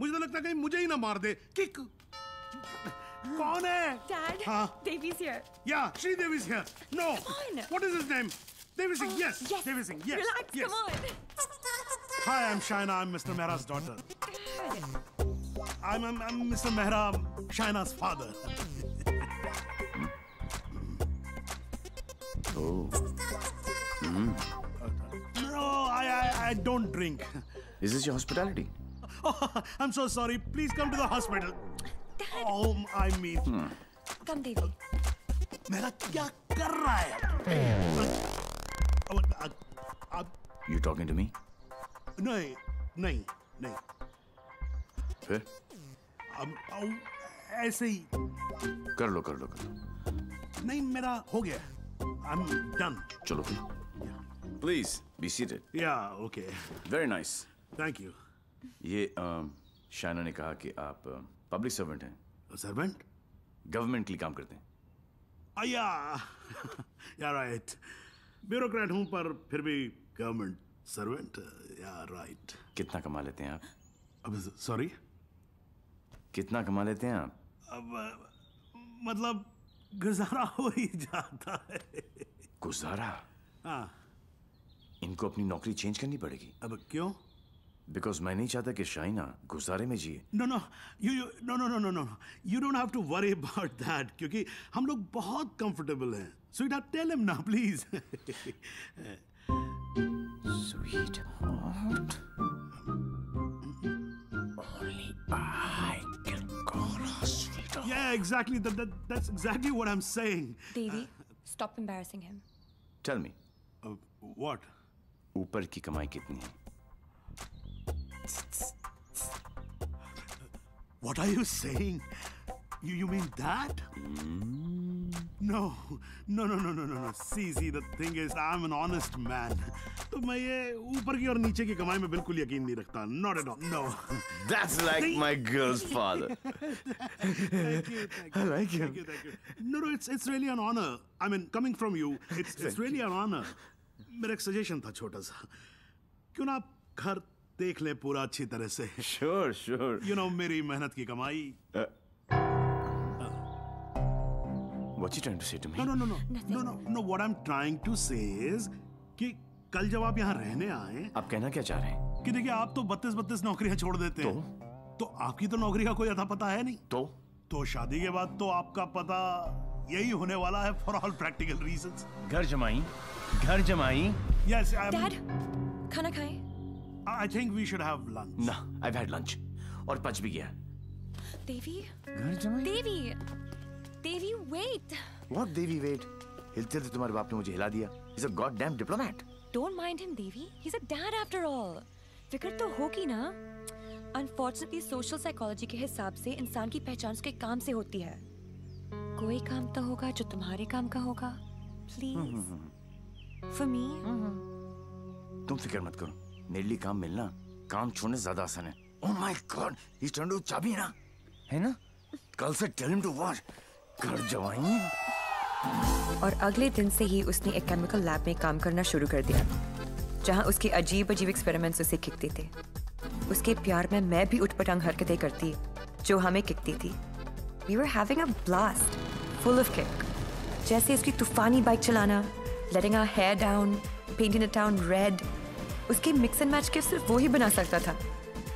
मुझे तो लगता है कहीं मुझे ही ना मार दे किक कौन है Dad, हाँ Davey's here. Yeah, Sridevi is here. No. Come on. What is his name? Devi Singh. Oh, yes. yes. Devi Singh. Yes. Relax, yes. come on. Hi, I'm Shaina. I'm Mr. Mehra's daughter. I'm, I'm, I'm Mr. Mehra, Shaina's father. Oh. Mm. No, I, I, I don't drink. Is this your hospitality? Oh, I'm so sorry. Please come to the hospital. Oh, I mean. Hmm. Come, Devi. मेरा क्या कर रहा है अब- अब- अब- You talking to me? नहीं नहीं नहीं। फिर? अब अब ऐसे ही। कर लो कर लो कर लो। नहीं मेरा हो गया। आई एम डन चलो फिर। प्लीज़ बी सीटेड या okay very nice thank you ये अम, शायना ने कहा कि आप पब्लिक सर्वेंट हैं। सर्वेंट गवर्नमेंट के लिए काम करते हैं। या राइट ब्यूरोक्रेट हूँ पर फिर भी गवर्नमेंट सर्वेंट या राइट कितना कमा लेते हैं आप? अब सॉरी कितना कमा लेते हैं आप? अब मतलब गुजारा हो ही जाता है। गुजारा? हाँ। इनको अपनी नौकरी चेंज करनी पड़ेगी। अब क्यों? बिकॉज़ मैं नहीं चाहता कि शाइना गुजारे में जिए। No no you you no no no no no you don't have to worry about that क्योंकि हम लोग बहुत कंफर्टेबल हैं। सो स्वीट टेल हिम ना please Sweetheart. Only I can call her sweetheart. Yeah, exactly. That, that, that's exactly what I'm saying. Devi, stop embarrassing him. Tell me. Uh, what? ऊपर की कमाई कितनी है What are you saying? You, you mean that? No, no, no, no, no, no, no. See, see, the thing is, I'm an honest man. तो मैं ये ऊपर की और नीचे की कमाई में बिल्कुल यकीन नहीं रखता. Not at all. No. That's like my girl's father. thank you, thank you. I like him. Thank you, thank you. No, no, it's it's really an honor. I mean, coming from you, it's it's really an honor. मेरा एक suggestion था छोटा सा. क्यों ना आप घर देख लें पूरा अच्छी तरह से. Sure, sure. You know, मेरी मेहनत की कमाई. Uh, What's he trying to say to me? No, no, no, no. No, no, no. What I'm trying to say is कि कल जब आप यहाँ रहने आए आप कहना क्या चाह रहे हैं? कि देखिए आप तो बत्तीस बत्तीस नौकरियाँ छोड़ देते हैं। तो? आपकी तो नौकरी का कोई अता पता है नहीं। तो? तो शादी के बाद तो आपका पता यही होने वाला है फॉर ऑल प्रैक्टिकल रीजंस घर जमाई घर जमाई। यस डैड खाना खाएँ? I think we should have lunch ना आई हैड लंच और पच भी गया। देवी। घर जमाई? Devi. Devi wait what Devi wait हिलते थे तुम्हारे बाप ने मुझे हिला दिया। Is a god damn diplomat don't mind him Devi he is a dad after all फ़िक्र तो होगी ना? अनफॉर्चुनेटली सोशल साइकोलॉजी के हिसाब से इंसान की पहचान उसके काम से होती है। कोई काम तो होगा जो तुम्हारे काम का होगा। प्लीज़ फॉर मी तुम फ़िक्र मत करो। मेरे लिए काम मिलना काम छोड़ने ज़्यादा आसान है। ओह my god he turn to चाबी ना। है ना? कल से टेल हिम टू वॉच घर जवाई और अगले दिन से ही उसने एक केमिकल लैब में काम करना शुरू कर दिया, जहाँ उसके अजीब अजीब एक्सपेरिमेंट्स उसे खिकते थे। उसके प्यार में मैं भी उठपटांग हरकतें करती, जो हमें किकती थी। We were having a blast full of kick जैसे उसकी तूफानी बाइक चलाना letting our hair down painting it down red उसके मिक्स एंड मैच के सिर्फ़ वो ही बना सकता था,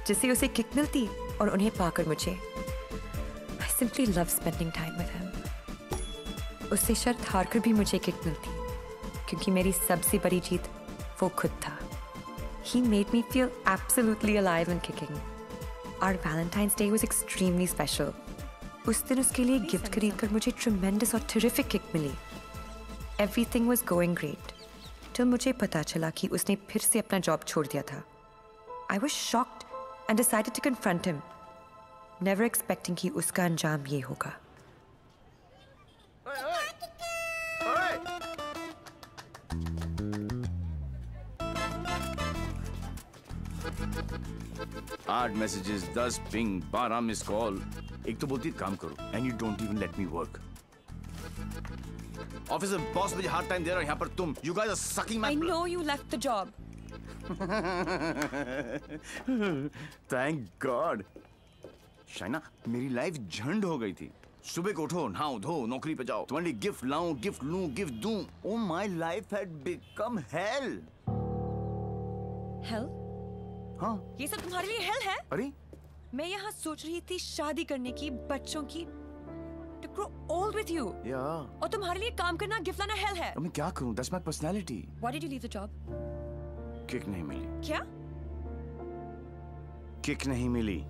जिससे उसे किक मिलती और उन्हें पाकर मुझे। I simply love spending time उससे शर्त हारकर भी मुझे किक मिलती क्योंकि मेरी सबसे बड़ी जीत वो खुद था। ही made me feel absolutely alive and kicking. Our Valentine's Day was extremely special. उस दिन उसके लिए गिफ्ट खरीद कर मुझे ट्रिमेंडस और टेरिफिक किक मिली। एवरीथिंग वॉज़ गोइंग ग्रेट जब मुझे पता चला कि उसने फिर से अपना जॉब छोड़ दिया था। I was shocked and decided to confront him never expecting कि उसका अंजाम ये होगा। आठ मैसेजेस दस पिंग बारह मिस कॉल एक तो बोलती काम करो and you don't even let me work office में बॉस मुझे हार्ड टाइम दे रहा है यहाँ पर तुम you guys are sucking my know you left the job. Thank god Shaina मेरी लाइफ झंड हो गई थी। सुबह को उठो नहाओ धो नौकरी पे जाओ। तुम्हारे लिए गिफ्ट लाऊं गिफ्ट लूँ गिफ्ट दूँ। ओ my life had become hell Hell? हाँ। ये सब तुम्हारे लिए हेल है। अरे। मैं यहाँ सोच रही थी शादी करने की बच्चों की to grow old with you या। और तुम्हारे लिए काम करना गिफ्ट लाना हेल है। मैं क्या करूँ? That's my personality Why did you leave the job? Kick नहीं मिली। क्या? किक नहीं मिली।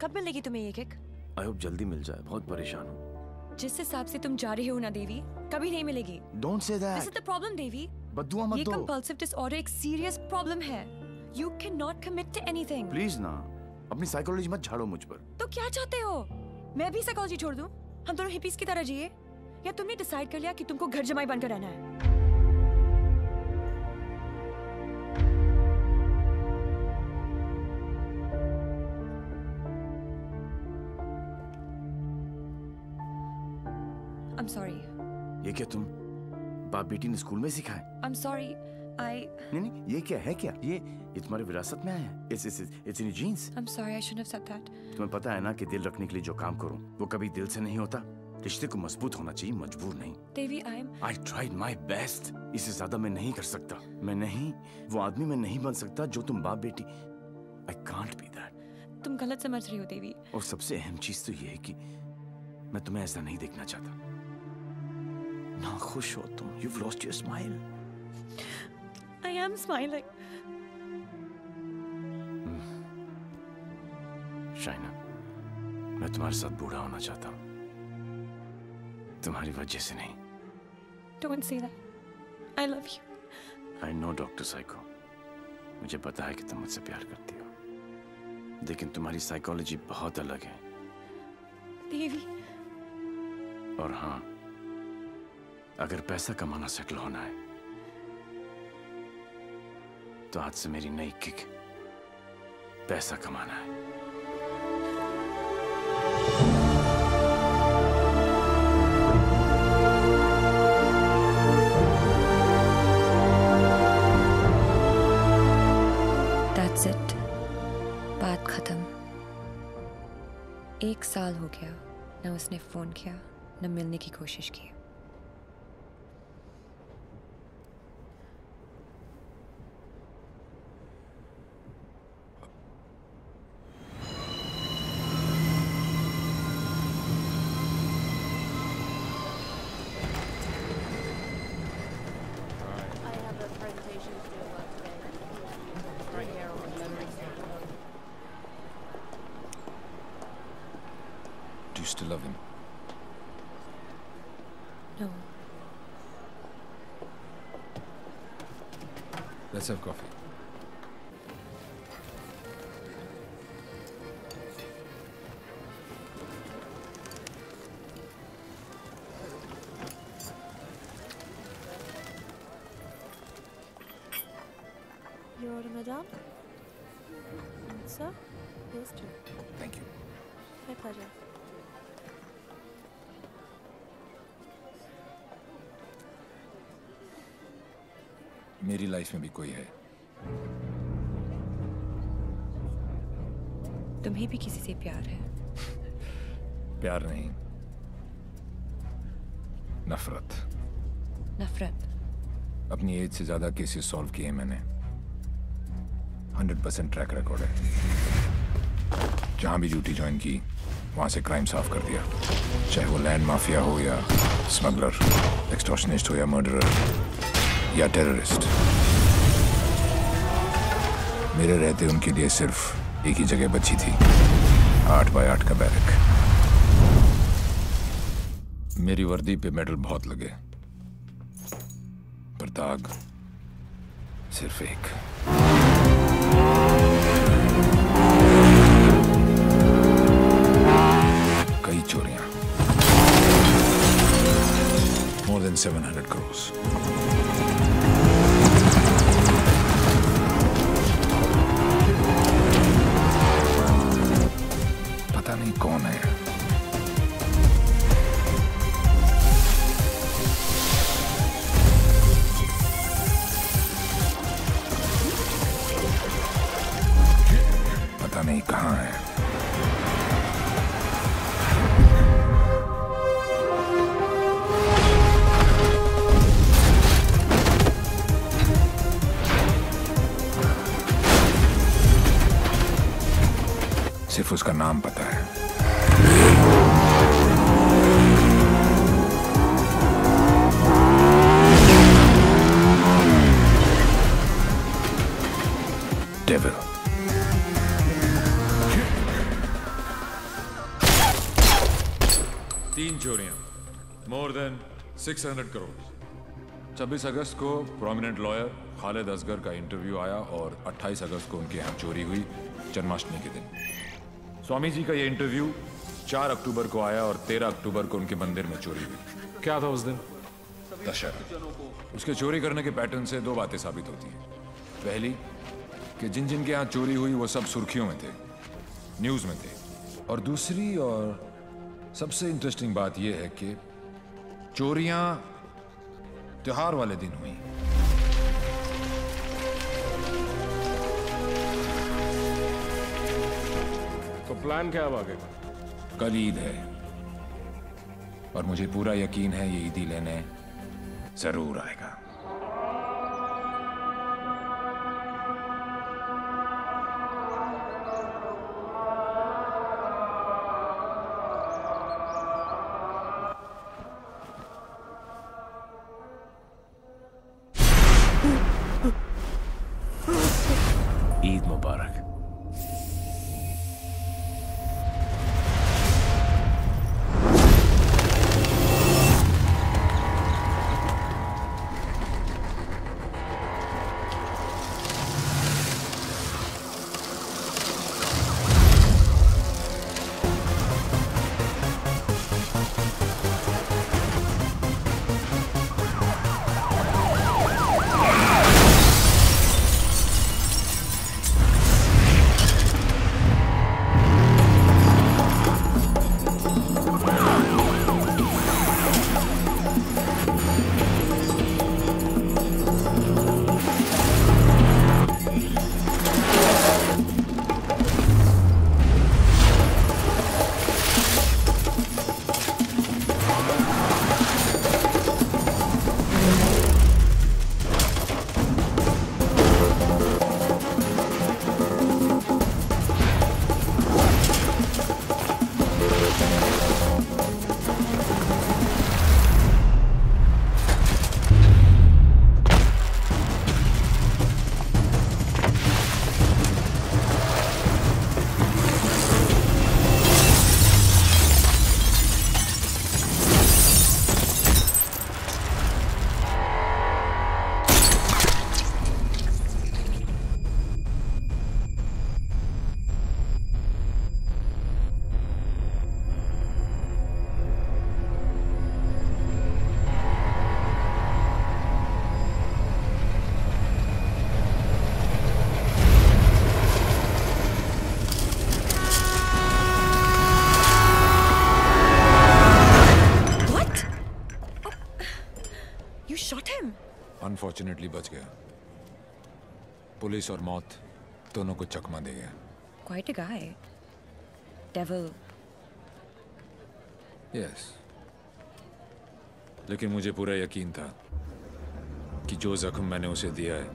कब मिलेगी तुम्हें ये किक आई होप जल्दी मिल जाए। बहुत परेशान हूँ। जिस हिसाब से तुम जा रहे हो ना देवी कभी नहीं मिलेगी। Don't say that this is the problem Devi. बदुआ मत ये दो। कंपल्सिव डिसऑर्डर एक सीरियस प्रॉब्लम है। You can not commit to anything please ना अपनी साइकोलॉजी मत झाड़ो मुझ पर। तो क्या चाहते हो? मैं भी साइकोलॉजी छोड़ दूँ? हम दोनों हिपीज की तरह जिए? या तुमने डिसाइड कर लिया कि तुमको घर जमाई बनकर रहना है? I'm sorry. ये क्या तुम बाप बेटी ने स्कूल में सिखाए I'm sorry. I नहीं नहीं ये क्या है क्या? ये ये तुम्हारी विरासत में आया है? It's it's it's in genes I'm sorry. I shouldn't have said that. तुम्हें पता है ना कि दिल रखने के लिए जो काम करूँ वो कभी दिल से नहीं होता। रिश्ते को मज़बूत होना चाहिए मजबूर नहीं। Devi, I'm I tried my best इससे ज़्यादा मैं नहीं कर सकता। मैं नहीं वो आदमी मैं नहीं बन सकता जो तुम बाप बेटी। आई कांट बी दैट तुम गलत समझ रही हो देवी और सबसे अहम चीज़ तो ये है कि मैं तुम्हें ऐसा नहीं देखना चाहता। ना खुश हो तुम। You lost your smile I am smiling. Shaina मैं तुम्हारे साथ बूढ़ा होना चाहता हूँ तुम्हारी वजह से नहीं Don't say that. I love you. I know doctor psycho मुझे पता है कि तुम मुझसे प्यार करती हो लेकिन तुम्हारी साइकोलॉजी बहुत अलग है देवी और हाँ अगर पैसा कमाना सेटल होना है तो आज से मेरी नई किक। पैसा कमाना है. बात खत्म। एक साल हो गया, न उसने फ़ोन किया, न मिलने की कोशिश की। लाइफ में भी कोई है। तुम्हें भी किसी से प्यार है? प्यार नहीं। नफरत। नफरत? अपनी एज से ज़्यादा केसेस सॉल्व किए मैंने। हंड्रेड परसेंट ट्रैक रिकॉर्ड है। जहाँ भी ड्यूटी ज्वाइन की वहाँ से क्राइम साफ़ कर दिया। चाहे वो लैंड माफिया हो या स्मगलर एक्सटॉर्शनिस्ट हो या मर्डरर या टेररिस्ट। मेरे रहते उनके लिए सिर्फ़ एक ही जगह बची थी। आठ बाय आठ का बैरक। मेरी वर्दी पे मेडल बहुत लगे। पर दाग सिर्फ़ एक। कई चोरियाँ। More than seven hundred crore 600 crore. 26 अगस्त को प्रोमिनेंट लॉयर खालिद असगर का इंटरव्यू आया और 28 अगस्त को उनके यहाँ चोरी हुई जन्माष्टमी के दिन। स्वामी जी का ये इंटरव्यू 4 अक्टूबर को आया और 13 अक्टूबर को उनके मंदिर में चोरी हुई। क्या था उस दिन? दशहरा। उसके चोरी करने के पैटर्न से दो बातें साबित होती हैं। पहली कि जिन जिन के यहाँ चोरी हुई वो सब सुर्खियों में थे न्यूज़ में थे। और दूसरी और सबसे इंटरेस्टिंग बात यह है कि चोरियाँ त्योहार वाले दिन हुई। तो प्लान क्या है अब आगे? कल ईद है। और मुझे पूरा यकीन है ये ईदी लेने ज़रूर आएगा। पुलिस और मौत दोनों को चकमा दे गया। Quite a guy. Devil. Yes लेकिन मुझे पूरा यकीन था कि जो जख्म मैंने उसे दिया है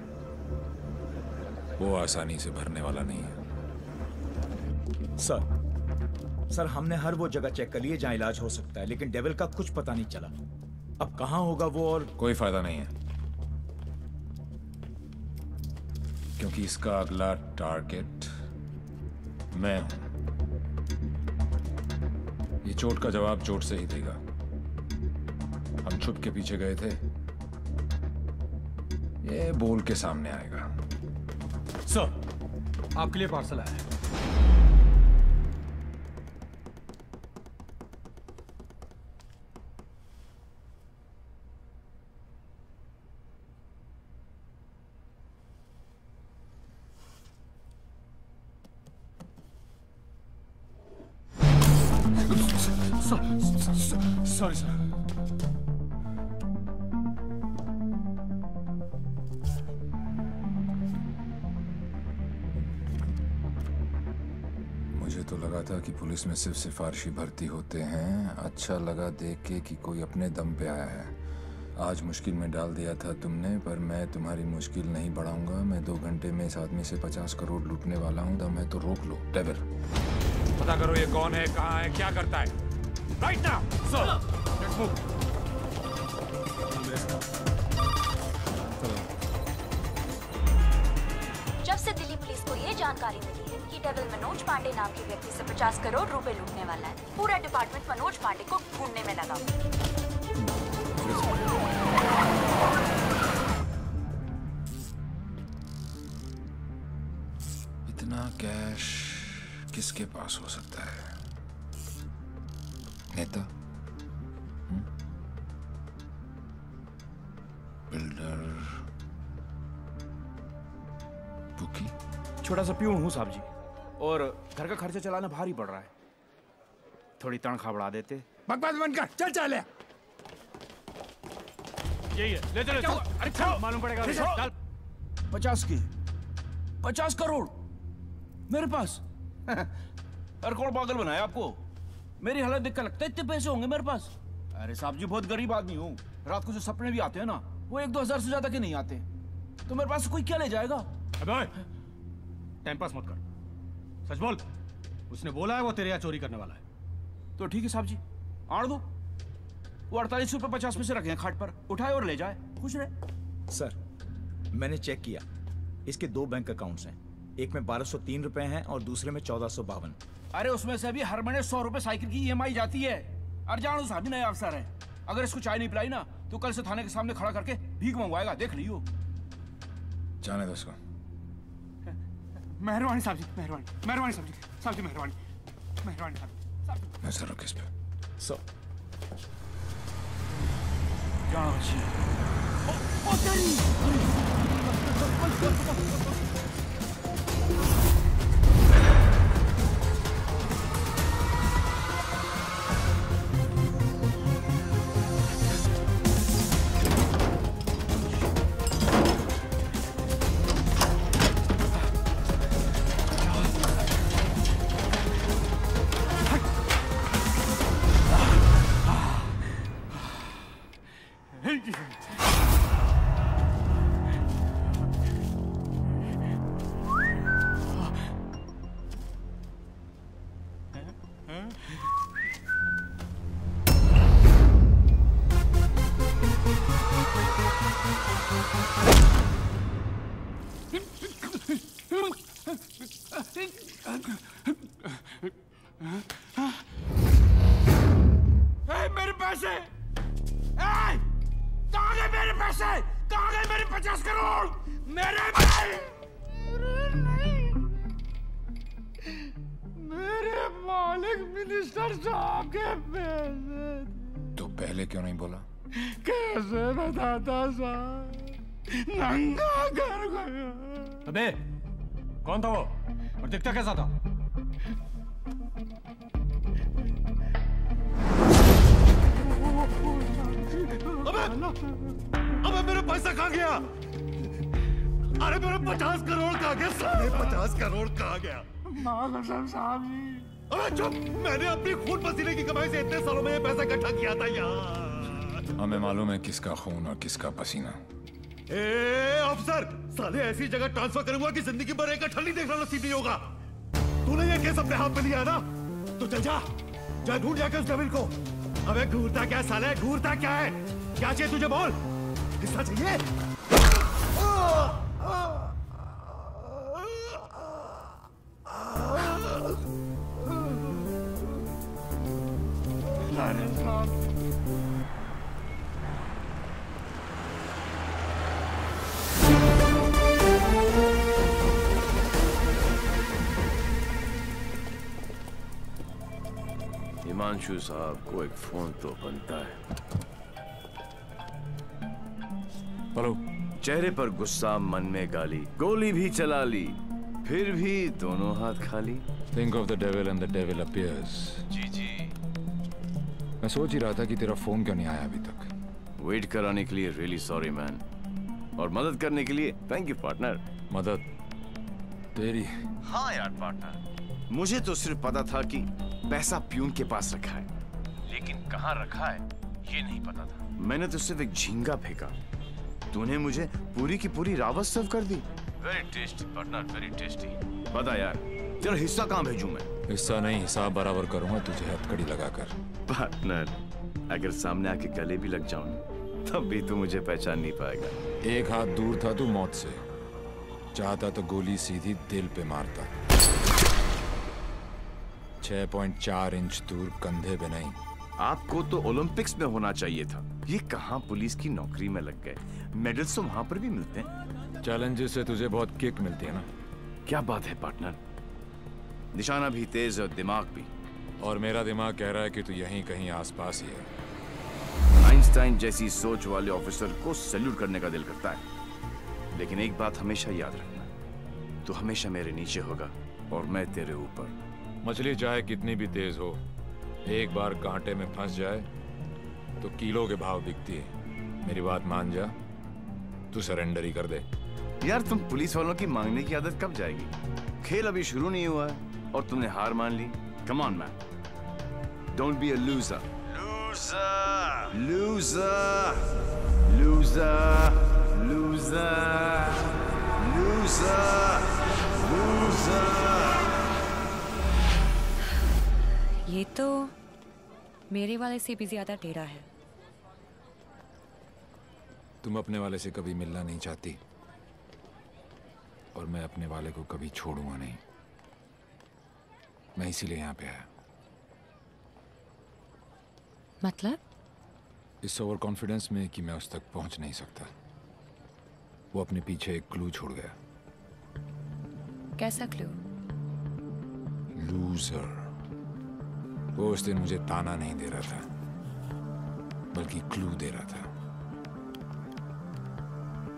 वो आसानी से भरने वाला नहीं है। सर सर हमने हर वो जगह चेक कर ली जहाँ इलाज हो सकता है लेकिन डेविल का कुछ पता नहीं चला। अब कहाँ होगा वो और कोई फ़ायदा नहीं है। क्योंकि इसका अगला टारगेट मैं हूँ। ये चोट का जवाब चोट से ही देगा। हम छुप के पीछे गए थे। ये बोल के सामने आएगा। सर, आपके लिए पार्सल आया है। सॉरी सर मुझे तो लगा था कि पुलिस में सिर्फ़ सिफारशी भर्ती होते हैं। अच्छा लगा देख के कि कोई अपने दम पे आया है। आज मुश्किल में डाल दिया था तुमने पर मैं तुम्हारी मुश्किल नहीं बढ़ाऊँगा। मैं दो घंटे में इस आदमी से पचास करोड़ लूटने वाला हूँ। दम है तो रोक लो। डेविल पता करो ये कौन है कहाँ है क्या करता है। राइट नाउ सर जब से दिल्ली पुलिस को ये जानकारी मिली है कि डेविल मनोज पांडे नाम के व्यक्ति से 50 करोड़ रुपए लूटने वाला है पूरा डिपार्टमेंट मनोज पांडे को ढूँढने में लगा। इतना कैश किसके पास हो सकता है? नेता? बिल्डर बुकी छोटा सा प्यून हूँ साहब जी। और घर का खर्चा चलाना भारी पड़ रहा है। थोड़ी तनख्वाह बढ़ा देते। बकवास बंद कर। चल चल यही है। ले चलो अरे चल। मालूम पड़ेगा चल। चल। पचास की। पचास करोड़। मेरे पास। अरे कौन पागल बनाया आपको? मेरी हालत देख कर लगता है इतने पैसे होंगे मेरे पास। अरे साहब जी बहुत गरीब आदमी हूँ। रात को जो सपने भी आते हैं ना वो एक दो हज़ार से ज़्यादा के नहीं आते। तो मेरे पास कोई क्या ले जाएगा? अबे टाइम पास मत कर। सच बोल उसने बोला है वो तेरे यहाँ चोरी करने वाला है। तो ठीक है साहब जी आड़ दो। वो अड़तालीस रुपए पचास पैसे रखे हैं खाट पर। उठाए और ले जाए। खुश रहे। सर मैंने चेक किया। इसके दो बैंक अकाउंट्स हैं। एक में बारह सौ तीन रुपए हैं और दूसरे में चौदह सौ बावन। अरे उसमें से भी हर महीने सौ रुपए साइकिल की ईएमआई जाती है। और जानो साहब नया अफसर है। अगर इसको चाय नहीं पिलाई ना तो कल से थाने के सामने खड़ा करके भीख मंगवाएगा। देख लियो जाने दो उसको मेहरबानी साहब जी मेहरबानी। मेहरबानी साहब जी साहब जी मेहरबानी। मेहरबानी साहब नज़र रखो इस पे। सो जानो बच्ची ए, कौन था वो और दिखता कैसा था अबे! अबे मेरा पैसा कहाँ गया? अरे मेरा पचास करोड़ कहाँ गया? साढ़े पचास करोड़ कहाँ गया? कसम साहब जी। अबे चुप! मैंने अपनी खून पसीने की कमाई से इतने सालों में ये पैसा इकट्ठा किया था यार। हमें मालूम है किसका खून और किसका पसीना। अफसर साले ऐसी जगह ट्रांसफ़र करूँगा कि ज़िंदगी भर एक ठंडी देखना नसीब नहीं होगा। तूने ये केस अपने हाथ में लिया ना? तो चल जा जा ढूंढ जाकर उस डबिल को। अबे, घूरता क्या साले? घूरता क्या है? क्या चाहिए तुझे बोल? हिस्सा चाहिए? हिमांशु साहब को एक फ़ोन तो बनता है हेलो चेहरे पर गुस्सा मन में गाली। गोली भी चला ली। फिर भी दोनों हाथ खाली। Think of the devil and the devil appears जी जी। मैं सोच ही रहा था कि तेरा फ़ोन क्यों नहीं आया अभी तक? वेट कराने के लिए रियली सॉरी मैन और मदद करने के लिए थैंक यू पार्टनर मदद तेरी। हाँ यार पार्टनर मुझे तो सिर्फ़ पता था कि पैसा प्यून के पास रखा है। लेकिन कहाँ रखा है ये नहीं पता था। मैंने तो सिर्फ़ एक झींगा फेंका। तूने मुझे पूरी की पूरी रावत सर्व कर दी। Very tasty partner very tasty बता यार तेरा हिस्सा कहाँ भेजूं मैं? हिस्सा नहीं हिसाब बराबर करूँगा तुझे हथकड़ी लगाकर। पार्टनर अगर सामने आके गले भी लग जाऊँ तब भी तू मुझे पहचान नहीं पाएगा। एक हाथ दूर था तू मौत से। चाहता तो गोली सीधी दिल पे मारता। 6.4 इंच दूर कंधे पे नहीं। आपको तो ओलंपिक्स में होना चाहिए था। ये कहाँ पुलिस की नौकरी में लग गए? मेडल्स तो वहाँ पर भी मिलते हैं। चैलेंजेस से तुझे बहुत किक मिलती है ना? क्या बात है पार्टनर निशाना भी तेज और दिमाग भी। और मेरा दिमाग कह रहा है कि तू यहीं कहीं आसपास ही है। आइंस्टाइन जैसी सोच वाले ऑफिसर को सैल्यूट करने का दिल करता है। लेकिन एक बात हमेशा याद रखना। तू हमेशा मेरे नीचे होगा और मैं तेरे ऊपर। मछली चाहे कितनी भी तेज हो, एक बार कांटे में फंस जाए तो किलो के भाव बिकती है। मेरी बात मान जा। तू सरेंडर ही कर दे। यार, तुम पुलिस वालों की मांगने की आदत कब जाएगी? खेल अभी शुरू नहीं हुआ है, और तुमने हार मान ली। Come on man don't be a loser loser loser loser loser ये तो मेरे वाले से भी ज़्यादा टेढ़ा है। तुम अपने वाले से कभी मिलना नहीं चाहती। और मैं अपने वाले को कभी छोड़ूँगा नहीं। मैं इसीलिए यहाँ पे आया। मतलब? इस ओवर कॉन्फिडेंस में कि मैं उस तक पहुँच नहीं सकता। वो अपने पीछे एक क्लू छोड़ गया। कैसा क्लू लूजर वो उस दिन मुझे ताना नहीं दे रहा था, बल्कि क्लू दे रहा था।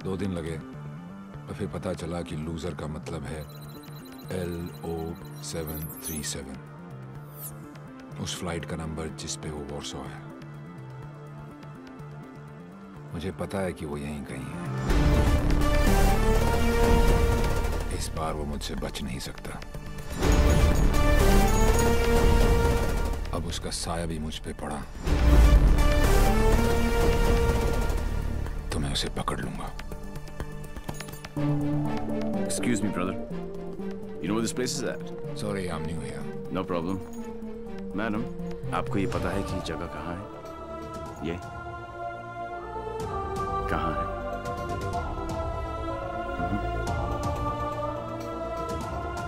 दो दिन लगे और फिर पता चला कि लूजर का मतलब है L O seven three seven उस फ़्लाइट का नंबर जिस पे वो वॉर्सो है। मुझे पता है कि वो यहीं कहीं है। इस बार वो मुझसे बच नहीं सकता। अब उसका साया भी मुझ पे पड़ा तो मैं उसे पकड़ लूँगा Excuse me, brother. You know where this place is at? Sorry, I'm new here. No problem. Madam आपको ये पता है कि जगह कहाँ है ये कहाँ है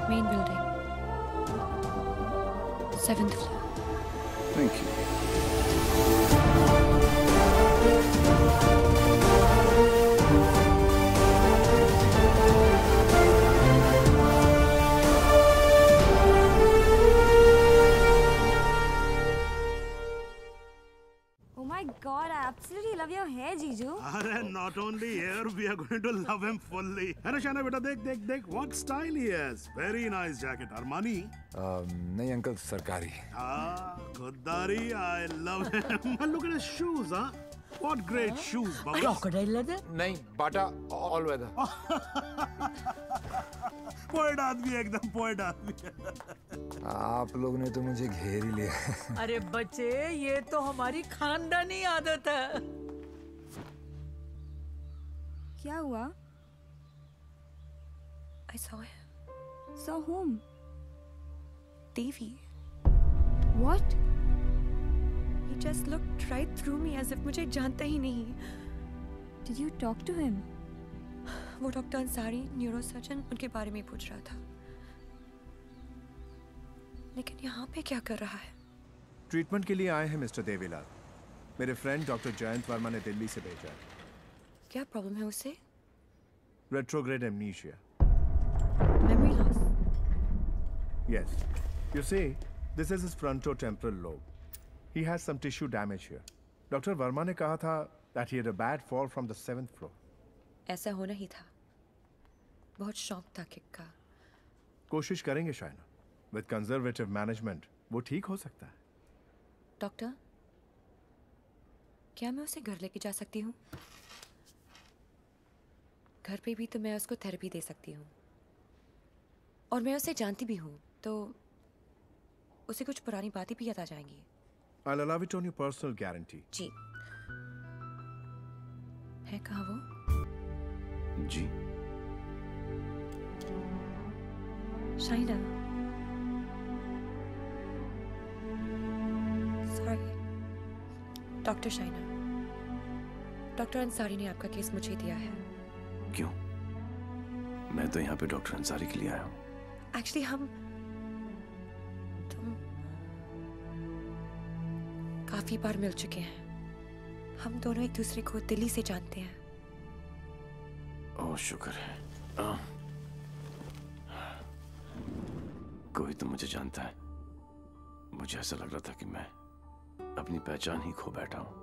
main building seventh floor thank you है जीजू? अरे not only here we are going to love him fully अरे शाना बेटा देख देख देख what style he has very nice jacket Armani नहीं अंकल सरकारी. हाँ गद्दारी I love him look at his shoes हाँ What great oh. shoes, Bubbles. Crocodile leather? Nahin, Bata, all weather. आदमी एकदम पॉइंट आदमी आप लोग ने तो मुझे घेर ही लिया अरे बच्चे ये तो हमारी खानदानी आदत है। क्या हुआ I saw him. Saw whom? Devi. What? He just looked right through me as if मुझे जानता ही नहीं Did you talk to him? वो डॉक्टर अंसारी न्यूरो सर्जन उनके बारे में पूछ रहा था लेकिन यहाँ पे क्या कर रहा है ट्रीटमेंट के लिए आए हैं मिस्टर देवीलाल मेरे फ्रेंड डॉक्टर जयंत वर्मा ने दिल्ली से भेजा है क्या प्रॉब्लम है उसे? Retrograde amnesia memory loss yes you see this is his fronto temporal lobe he has some tissue damage here doctor Verma ने कहा था that he had a bad fall from the 7th floor ऐसा होना ही था। बहुत शौक था kick का। कोशिश करेंगे शायना। विद कंजर्वेटिव मैनेजमेंट वो ठीक हो सकता है। डॉक्टर क्या मैं उसे घर लेके जा सकती हूँ? घर पे भी तो मैं उसको थेरेपी दे सकती हूँ। और मैं उसे जानती भी हूँ तो उसे कुछ पुरानी बातें भी याद आ जाएँगी। I'll allow it on your personal guarantee. जी। है कहाँ वो? जी। Shaina sorry doctor Shaina doctor Ansari ने आपका केस मुझे दिया है। क्यों? मैं तो यहाँ पे डॉक्टर अंसारी के लिए आया हूँ। एक्चुअली हम तुम काफ़ी बार मिल चुके हैं। हम दोनों एक दूसरे को दिल्ली से जानते हैं। ओह शुक्र है। आ, कोई तो मुझे जानता है। मुझे ऐसा लग रहा था कि मैं अपनी पहचान ही खो बैठा हूँ।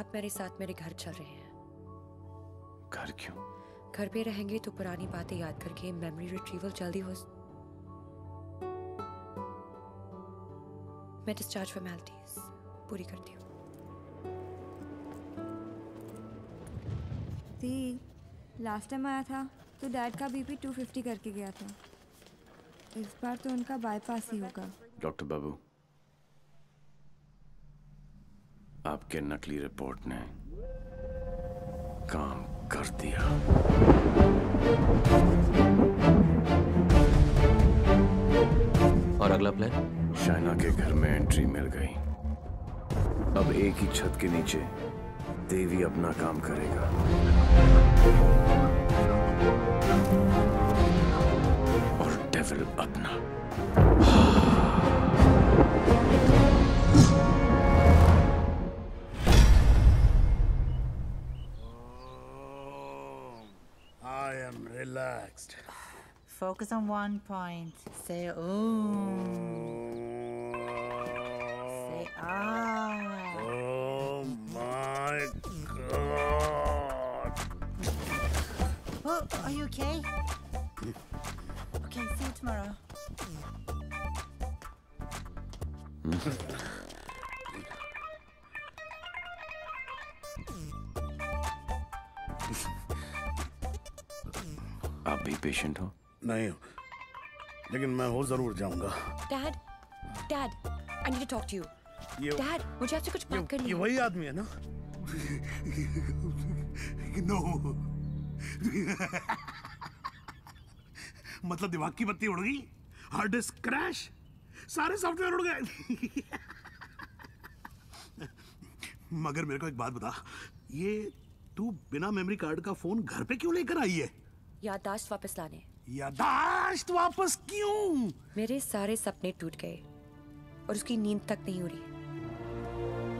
आप मेरे साथ मेरे घर चल रहे हैं। घर क्यों? घर पे रहेंगे तो पुरानी बातें याद करके मेमोरी रिट्रीवल जल्दी हो मैं डिस्चार्ज फॉर्मेलिटीज पूरी करती हूँ। दी लास्ट टाइम आया था तो डैड का बीपी 250 करके गया था। इस बार तो उनका बाईपास ही होगा। डॉक्टर बाबू आपके नकली रिपोर्ट ने काम कर दिया। और अगला प्लान शाइना के घर में एंट्री मिल गई। अब एक ही छत के नीचे देवी अपना काम करेगा। और डेविल अपना। Focus on one point. Say ooh. Say ah. Oh my god. Oh, are you okay? Okay, see you tomorrow. आप भी पेशेंट हो नहीं लेकिन मैं हो ज़रूर जाऊँगा। Dad dad I need to talk to you dad मुझे आपसे कुछ बात करनी है। ये वही आदमी है ना? नो मतलब दिमाग की बत्ती उड़ गई? हार्ड डिस्क क्रैश सारे सॉफ्टवेयर उड़ गए। मगर मेरे को एक बात बता। ये तू बिना मेमोरी कार्ड का फ़ोन घर पे क्यों लेकर आई है? याददाश्त वापस लाने। यादाश्त वापस क्यों? मेरे सारे सपने टूट गए और उसकी नींद तक नहीं उड़ी।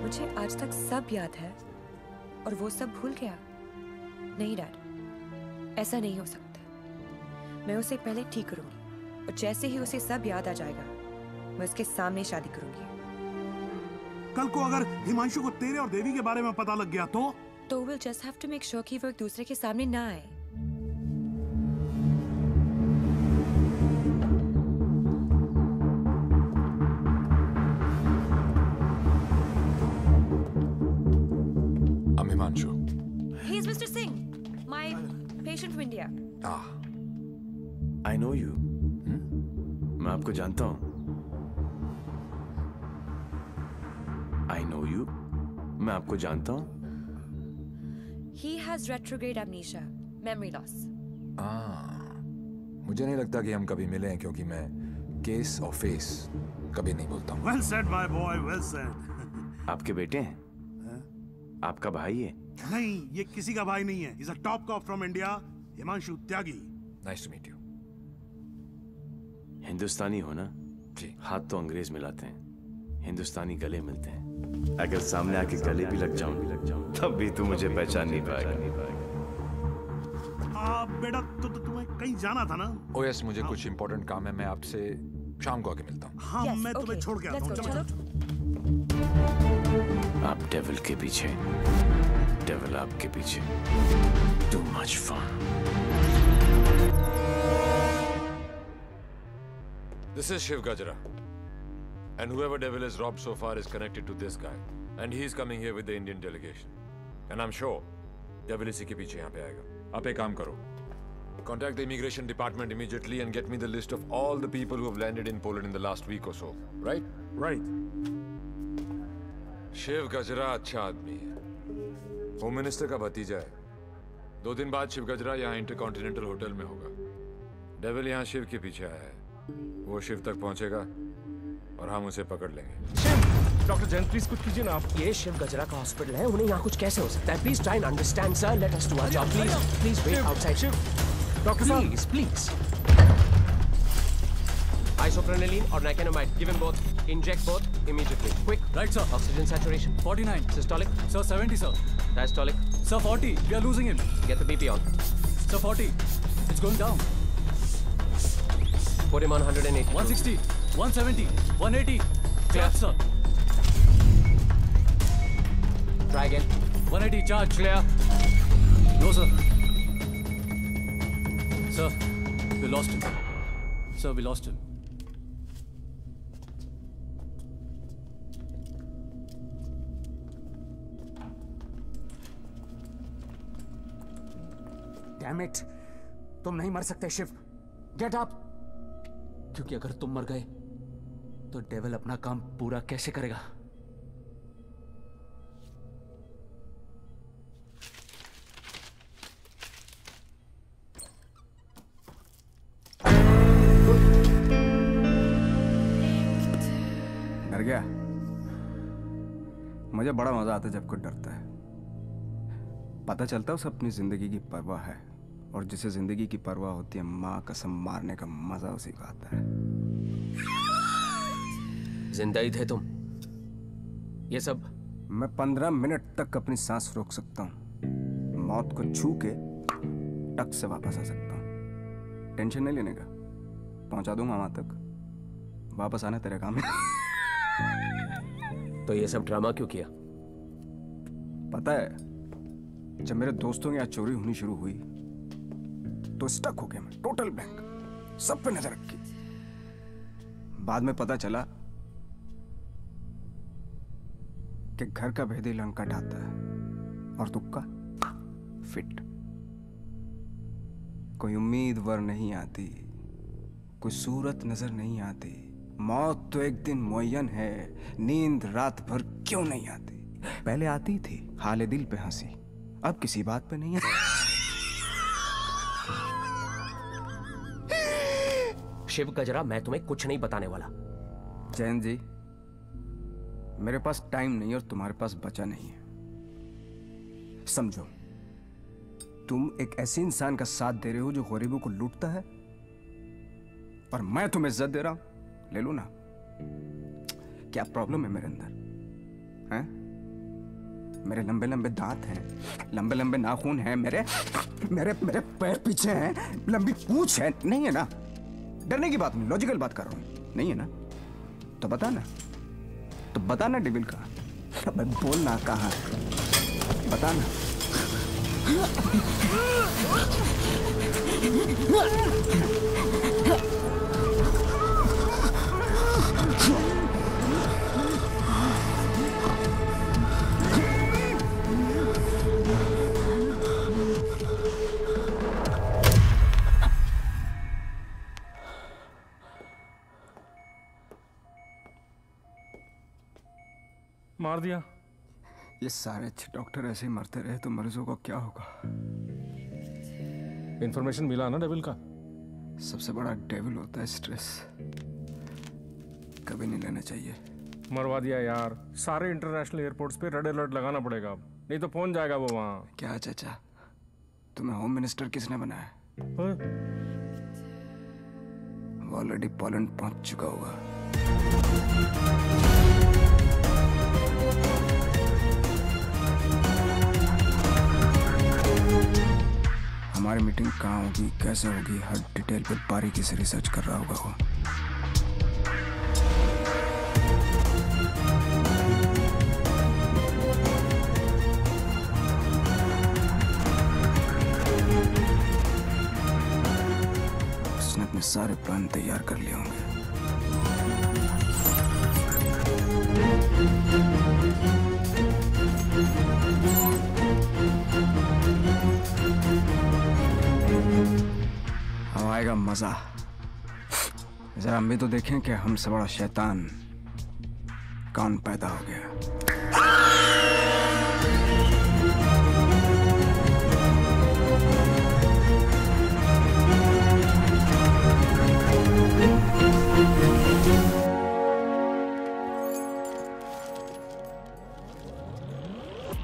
मुझे आज तक सब याद है और वो सब भूल गया। नहीं डैड ऐसा नहीं हो सकता। मैं उसे पहले ठीक करूँगी और जैसे ही उसे सब याद आ जाएगा मैं उसके सामने शादी करूँगी। कल को अगर हिमांशु को तेरे और देवी के बारे में पता लग गया तो? तो will just have to make sure कि वो एक दूसरे के सामने ना आए। Patient from India. Ah. I know you मैं आपको जानता हूँ। आई नो यू मैं आपको जानता हूँ। He has retrograde amnesia, memory loss. मुझे नहीं लगता कि हम कभी मिले हैं क्योंकि मैं केस और फेस कभी नहीं बोलता हूँ। Well said my boy well said आपके बेटे हैं? आपका भाई है? नहीं ये किसी का भाई नहीं है। Is a top cop from India Himanshu Tyagi nice to meet you हिंदुस्तानी हो ना? जी। हाथ तो अंग्रेज़ मिलाते हैं। हिंदुस्तानी गले मिलते हैं। अगर सामने आके गले भी लग जाऊँ लग जाऊँ तब भी तू मुझे पहचान नहीं पाएगा। आ, बेटा तो, तो तुम्हें कहीं जाना था ना? ओ यस मुझे कुछ इंपॉर्टेंट काम है। मैं आपसे शाम को आके मिलता हूँ। हाँ Yes, मैं तुम्हें okay. छोड़ के आता हूँ। आप डेविल के पीछे। डेविल आपके पीछे too much fun This is Shiv Gajra. And whoever devil is robbed so far is connected to this guy. And he's coming here with the Indian delegation. And I'm sure devil इसी के पीछे यहाँ पे आएगा. आप एक काम करो. Contact the immigration department immediately and get me the list of all the people who have landed in Poland in the last week or so. Right? Right. Shiv गजरा अच्छा आदमी है होम मिनिस्टर का भतीजा है दो दिन बाद शिव गजरा यहाँ इंटरकॉन्टिनेंटल होटल में होगा डेविल यहाँ शिव के पीछे आया है वो शिव तक पहुंचेगा और हम उसे पकड़ लेंगे डॉक्टर जैन प्लीज़ कुछ कीजिए ना आप ये शिव गजरा का हॉस्पिटल है उन्हें यहाँ कुछ कैसे हो सकता है please try and understand sir let us do our job please please wait outside doctor साहब please please Isoprenylene or nicotinamide. Give him both. Inject both immediately. Quick. Right, sir. Oxygen saturation. 49. Systolic. Sir, 70, Diastolic. Sir, 40. We are losing him. Get the BP on. Sir, 40. It's going down. Put him on 180. 160. 170. 180. Clear. Charge, sir. Try again. 180. Charge. Clear. No, sir. Sir, we lost him. Sir, we lost him. It. तुम नहीं मर सकते, Shiv. Get up क्योंकि अगर तुम मर गए तो डेविल अपना काम पूरा कैसे करेगा? डर गया? मुझे बड़ा मज़ा आता है जब कोई डरता है। पता चलता है उसे अपनी ज़िंदगी की परवाह है। और जिसे ज़िंदगी की परवाह होती है माँ कसम मारने का मज़ा उसी को आता है। ज़िंदा ही थे तुम। ये सब मैं पंद्रह मिनट तक अपनी सांस रोक सकता हूँ। मौत को छू के टक से वापस आ सकता हूँ। टेंशन नहीं लेने का। पहुँचा दूँगा वहाँ तक। वापस आना तेरे काम है। तो ये सब ड्रामा क्यों किया? पता है जब मेरे दोस्तों के यहाँ चोरी होनी शुरू हुई तो स्टक हो गया मैं टोटल ब्लैंक सब पे नज़र रखी। बाद में पता चला कि घर का भेदी लंका ढाता है और तुक्का फिट। कोई उम्मीदवार नहीं आती, कोई सूरत नज़र नहीं आती। मौत तो एक दिन मुयन है, नींद रात भर क्यों नहीं आती? पहले आती थी, हाले दिल पे हँसी, अब किसी बात पे नहीं आती। शिव गजरा, मैं तुम्हें कुछ नहीं बताने वाला। जैन जी, मेरे पास टाइम नहीं और तुम्हारे पास बचा नहीं है। समझो, तुम एक ऐसे इंसान का साथ दे रहे हो जो गरीबों को लूटता है? और मैं तुम्हें इज़्ज़त दे रहा हूँ? ले लो ना। क्या प्रॉब्लम है मेरे अंदर? हैं? मेरे लंबे लंबे दांत हैं, लंबे लंबे नाखून हैं, मेरे मेरे मेरे पैर पीछे हैं, लंबी पूंछ है, नहीं है ना? डरने की बात नहीं लॉजिकल बात कर रहा हूँ। नहीं है ना? तो बताना। तो बताना डिबिल का। बोलना बोल कहा? बता ना मार दिया? ये सारे अच्छे डॉक्टर ऐसे ही मरते रहे तो मरीजों को क्या होगा? इन्फॉर्मेशन मिला ना डेविल का? सबसे बड़ा डेविल होता है स्ट्रेस कभी नहीं लेना चाहिए। मरवा दिया यार। सारे इंटरनेशनल एयरपोर्ट्स पे रेड अलर्ट लगाना पड़ेगा अब। नहीं तो पहुँच जाएगा वो वहाँ। क्या चाचा? तुम्हें होम मिनिस्टर किसने बनाया? वो ऑलरेडी पोलैंड पहुँच चुका होगा। हमारी मीटिंग कहाँ होगी, कैसे होगी, हर डिटेल पर बारीकी से रिसर्च कर रहा होगा वो। उसने अपने सारे प्लान तैयार कर लिए होंगे। आएगा मज़ा जरा हम भी तो देखें कि हमसे बड़ा शैतान कौन पैदा हो गया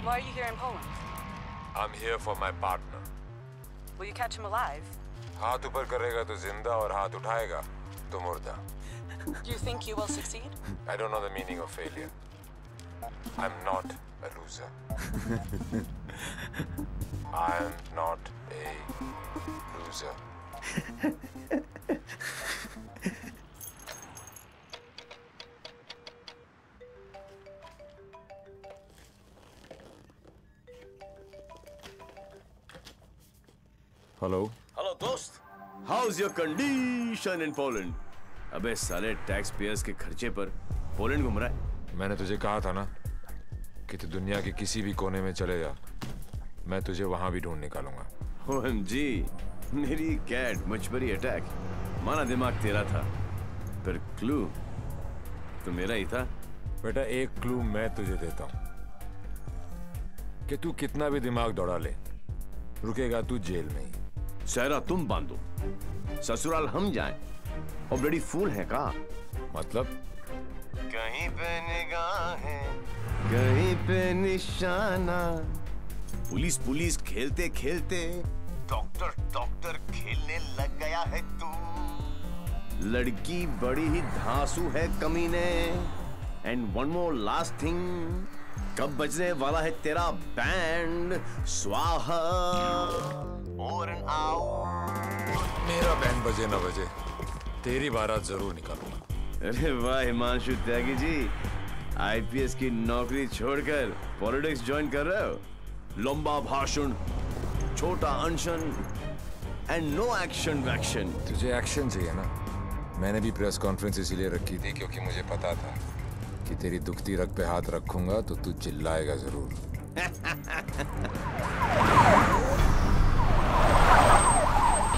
Why are you here in Poland? I'm here for my partner. Will you catch him alive? हाथ ऊपर करेगा तो ज़िंदा और हाथ उठाएगा तो मुर्दा. Do you think you will succeed? I don't know the meaning of failure. I'm not a loser. I am not a loser. Hello hello दोस्त। How's your condition in Poland अबे साले टैक्स पेयर्स के खर्चे पर Poland घूम रहा है। मैंने तुझे कहा था ना कि तू दुनिया के किसी भी कोने में चले जा मैं तुझे वहाँ भी ढूंढ निकालूँगा। ओएमजी मेरी कैट मछबरी अटैक माना दिमाग तेरा था पर क्लू तो मेरा ही था। बेटा एक क्लू मैं तुझे देता हूँ कि तू कितना भी दिमाग दौड़ा ले रुकेगा तू जेल में ही। सहरा तुम बांधो। ससुराल हम जाएँ। और ब्लडी फूल है का? मतलब? कहीं पे निगाहें कहीं पे निशाना। पुलिस पुलिस खेलते खेलते। डॉक्टर डॉक्टर खेलने लग गया है तू। लड़की बड़ी ही धांसू है कमीने। And one more last thing कब बजने वाला है तेरा बैंड स्वाहा। मेरा बैंड बजे ना बजे। तेरी बारात ज़रूर निकालूँगा। अरे वाह हिमांशु त्यागी जी। आईपीएस की नौकरी छोड़कर पॉलिटिक्स ज्वाइन कर रहे हो? लंबा भाषण छोटा अनशन एंड नो एक्शन वैक्शन तुझे एक्शन चाहिए ना? मैंने भी प्रेस कॉन्फ्रेंस इसीलिए रखी थी क्योंकि मुझे पता था कि तेरी दुखती रग पे हाथ रखूँगा तो तू चिल्लाएगा ज़रूर।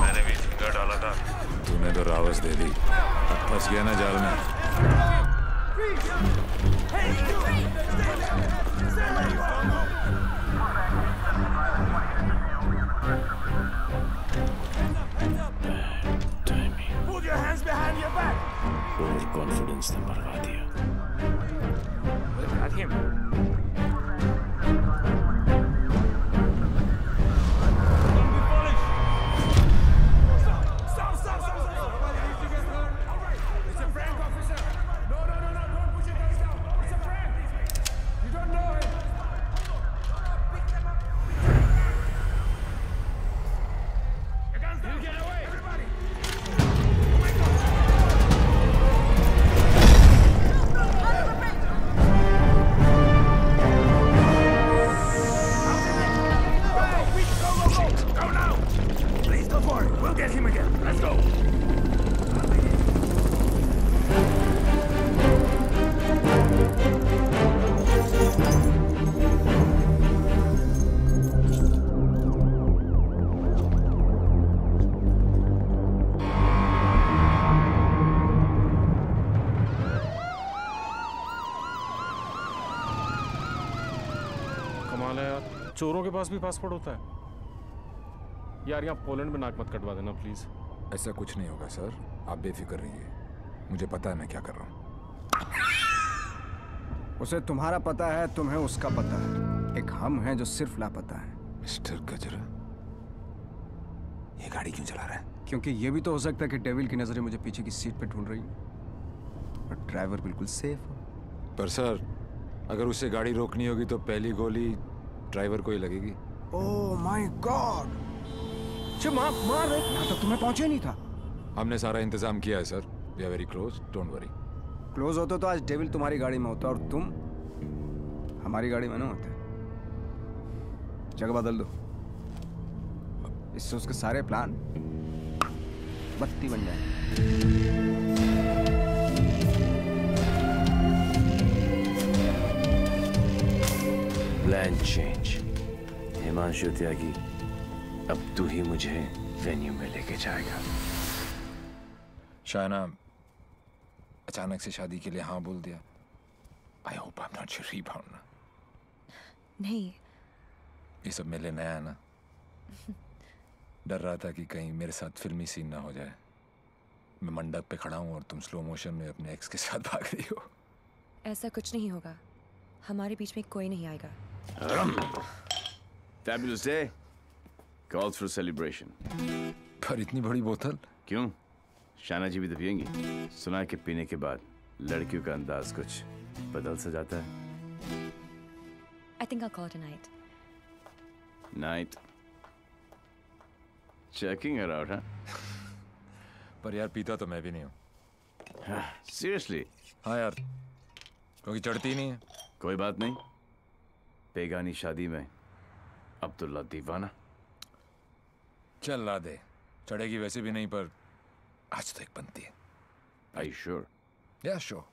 मैंने भी झिंगा डाला था। तूने तो रावस दे दी। अब फंस गया ना जाल में। Put your hands behind your back. चोरों के पास भी पासपोर्ट होता है। यार यहाँ पोलैंड में नाक मत कटवा देना प्लीज़ ऐसा कुछ नहीं होगा सर आप बेफिक्र रहिए। मुझे पता है मैं क्या कर रहा हूँ। उसे तुम्हारा पता है तुम्हें उसका पता है। एक हम हैं जो सिर्फ़ लापता है। मिस्टर गजरा ये गाड़ी क्यों चला रहा है? क्योंकि ये भी तो हो सकता है कि डेविल की नज़रें मुझे पीछे की सीट पे ढूंढ रही हैं। और ड्राइवर बिल्कुल सेफ़ हो। पर सर अगर उसे गाड़ी रोकनी होगी तो पहली गोली ड्राइवर को ही लगेगी। ओह माय गॉड मार मार यहाँ तक तुम्हें पहुँचे नहीं था। हमने सारा इंतज़ाम किया है sir. We are very close don't worry close होते तो आज डेविल तुम्हारी गाड़ी में होता और तुम हमारी गाड़ी में ना होते। जगह बदल दो। इससे उसके सारे प्लान बत्ती बन जाए प्लान चेंज हिमांशु त्यागी अब तू ही मुझे वेन्यू में लेके जाएगा। शायना अचानक से शादी के लिए हाँ बोल दिया। I hope I am not sure भावना नहीं। ये सब मेरे लिए नया है ना? डर रहा था कि कहीं मेरे साथ फिल्मी सीन ना हो जाए। मैं मंडप पे खड़ा हूँ और तुम स्लो मोशन में अपने एक्स के साथ भाग रही हो। ऐसा कुछ नहीं होगा। हमारे बीच में कोई नहीं आएगा। Fabulous day. Calls for celebration. पर इतनी बड़ी बोतल? क्यों? शाना जी भी तो पियेंगी। सुना है कि पीने के बाद लड़कियों का अंदाज कुछ बदल सा जाता है। I think I'll call it a night. Night checking her out, huh? पर यार पीता तो मैं भी नहीं हूँ। सीरियसली हाँ यार क्योंकि चढ़ती नहीं है। कोई बात नहीं। बेगानी शादी में। अब्दुल्ला दीवाना। चल ला दे चढ़ेगी वैसे भी नहीं पर आज तो एक बनती है। आई श्योर या श्योर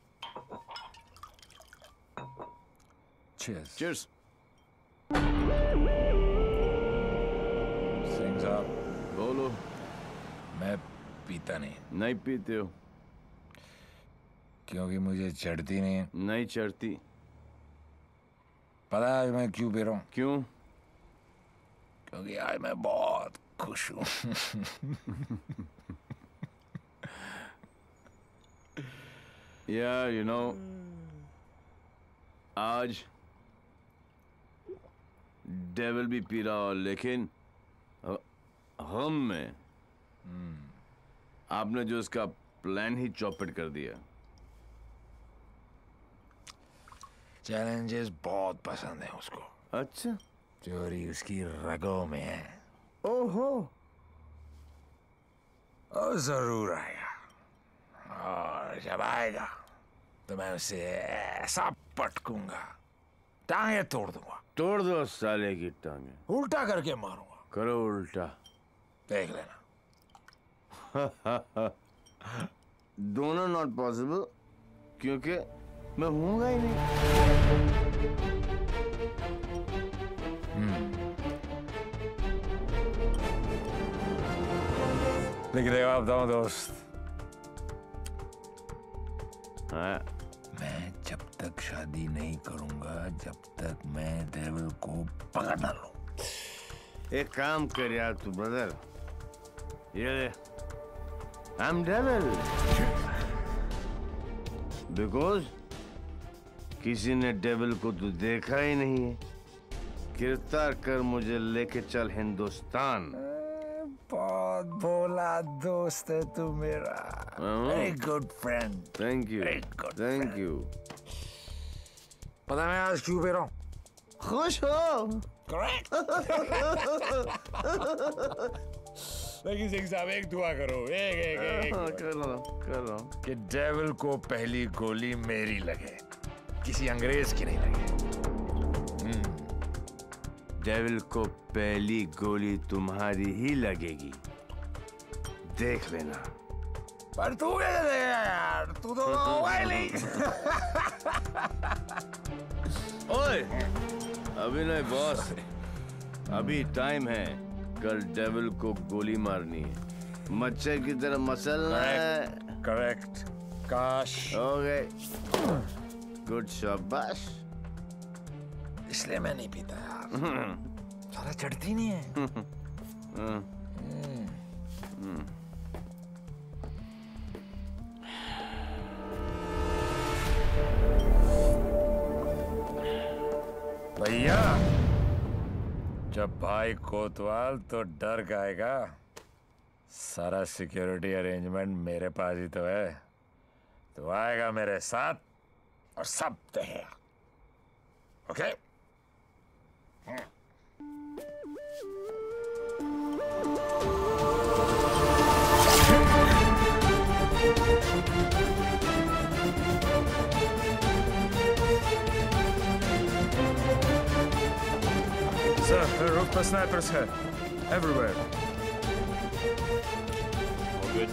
Cheers. Cheers. सिंह साहब बोलो। मैं पीता नहीं। नहीं पीते हो। क्योंकि मुझे चढ़ती नहीं। है नहीं चढ़ती। पता है मैं क्यों पी रहा हूँ? क्यों? क्योंकि आज मैं बहुत खुश हूँ। Yeah, you know, आज डेविल भी पी रहा हो लेकिन हम में आपने जो इसका प्लान ही चौपट कर दिया। चैलेंजेस बहुत पसंद है उसको। अच्छा। चोरी उसकी रगों में है। ओहो। और ज़रूर आएगा। और जब आएगा तो मैं उसे ऐसा पटकूँगा। टांगे तोड़ दूँगा। तोड़ दो साले की टांगे। उल्टा करके मारूँगा। करो उल्टा। देख लेना। दोनों नॉट पॉसिबल क्योंकि मैं हूँगा ही नहीं। लेकिन एक बात बताऊँ दोस्त हाँ। मैं जब तक शादी नहीं करूँगा जब तक मैं डेविल को पकड़ ना लूँ। एक काम कर यार तू ब्रदर ये ले। आई एम डेविल बिकॉज़ किसी ने डेविल को तो देखा ही नहीं है। गिरफ़्तार कर मुझे लेके चल हिंदुस्तान। बहुत भोला दोस्त है तू मेरा। Very good friend thank you thank you पता मैं आज क्यों पी रहा हूँ? खुश हो। करेक्ट लेकिन सिंह साहब एक दुआ करो। एक एक एक, एक। कर रहा हूँ कर रहा हूँ कि डेविल को पहली गोली मेरी लगे। किसी अंग्रेज़ की नहीं लगे। डेविल को पहली गोली तुम्हारी ही लगेगी। देख लेना। पर तू यार? तू तो ही। नहीं ओए अभी नहीं बॉस अभी टाइम है। कल डेविल को गोली मारनी है। मच्छर की तरह मसलना है। करेक्ट काश। ओके गुड शाबाश इसलिए मैं नहीं पीता यार। सारा चढ़ती नहीं है। हाँ। भैया जब भाई कोतवाल तो डर गाएगा सारा सिक्योरिटी अरेंजमेंट मेरे पास ही तो है। तो आएगा मेरे साथ। or sub there. Okay? Sir, uh, Rukpa snipers here. Everywhere. All good.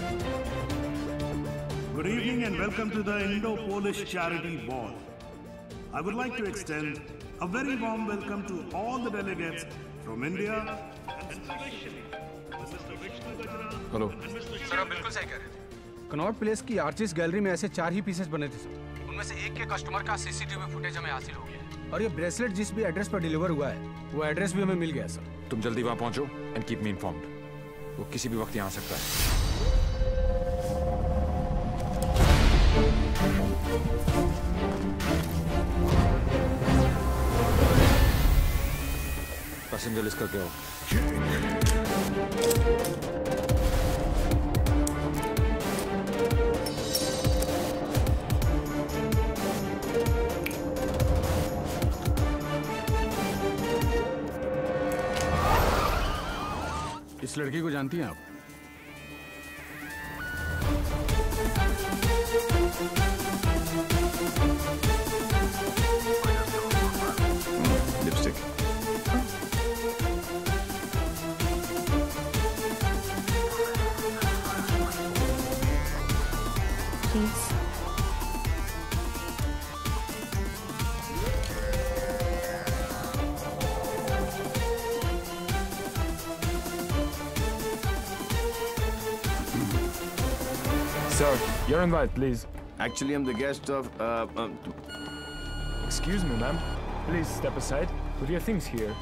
Evening and welcome to the Indo-Polish Charity Ball. I would like to extend a very warm welcome to all the delegates from India. And especially Mr. Vishnu Gajra hello sir आप बिल्कुल सही कह रहे थे कनॉट प्लेस की artist gallery में ऐसे चार ही पीसेस बने थे सर उनमें से एक के कस्टमर का सीसीटीवी फुटेज हमें हासिल हो गया और ये ब्रेसलेट जिस भी एड्रेस पर डिलीवर हुआ है वो एड्रेस भी हमें मिल गया सर तुम जल्दी वहाँ पहुंचो एंड कीप मी इन्फॉर्म्ड वो किसी भी वक्त यहाँ आ सकता है। पैसेंजर लिस्ट करके आओ। इस लड़की को जानती हैं आप? Sir, your invite, please. Actually, I'm the guest of. Uh, um, Excuse me, ma'am. Please step aside. Put your things here.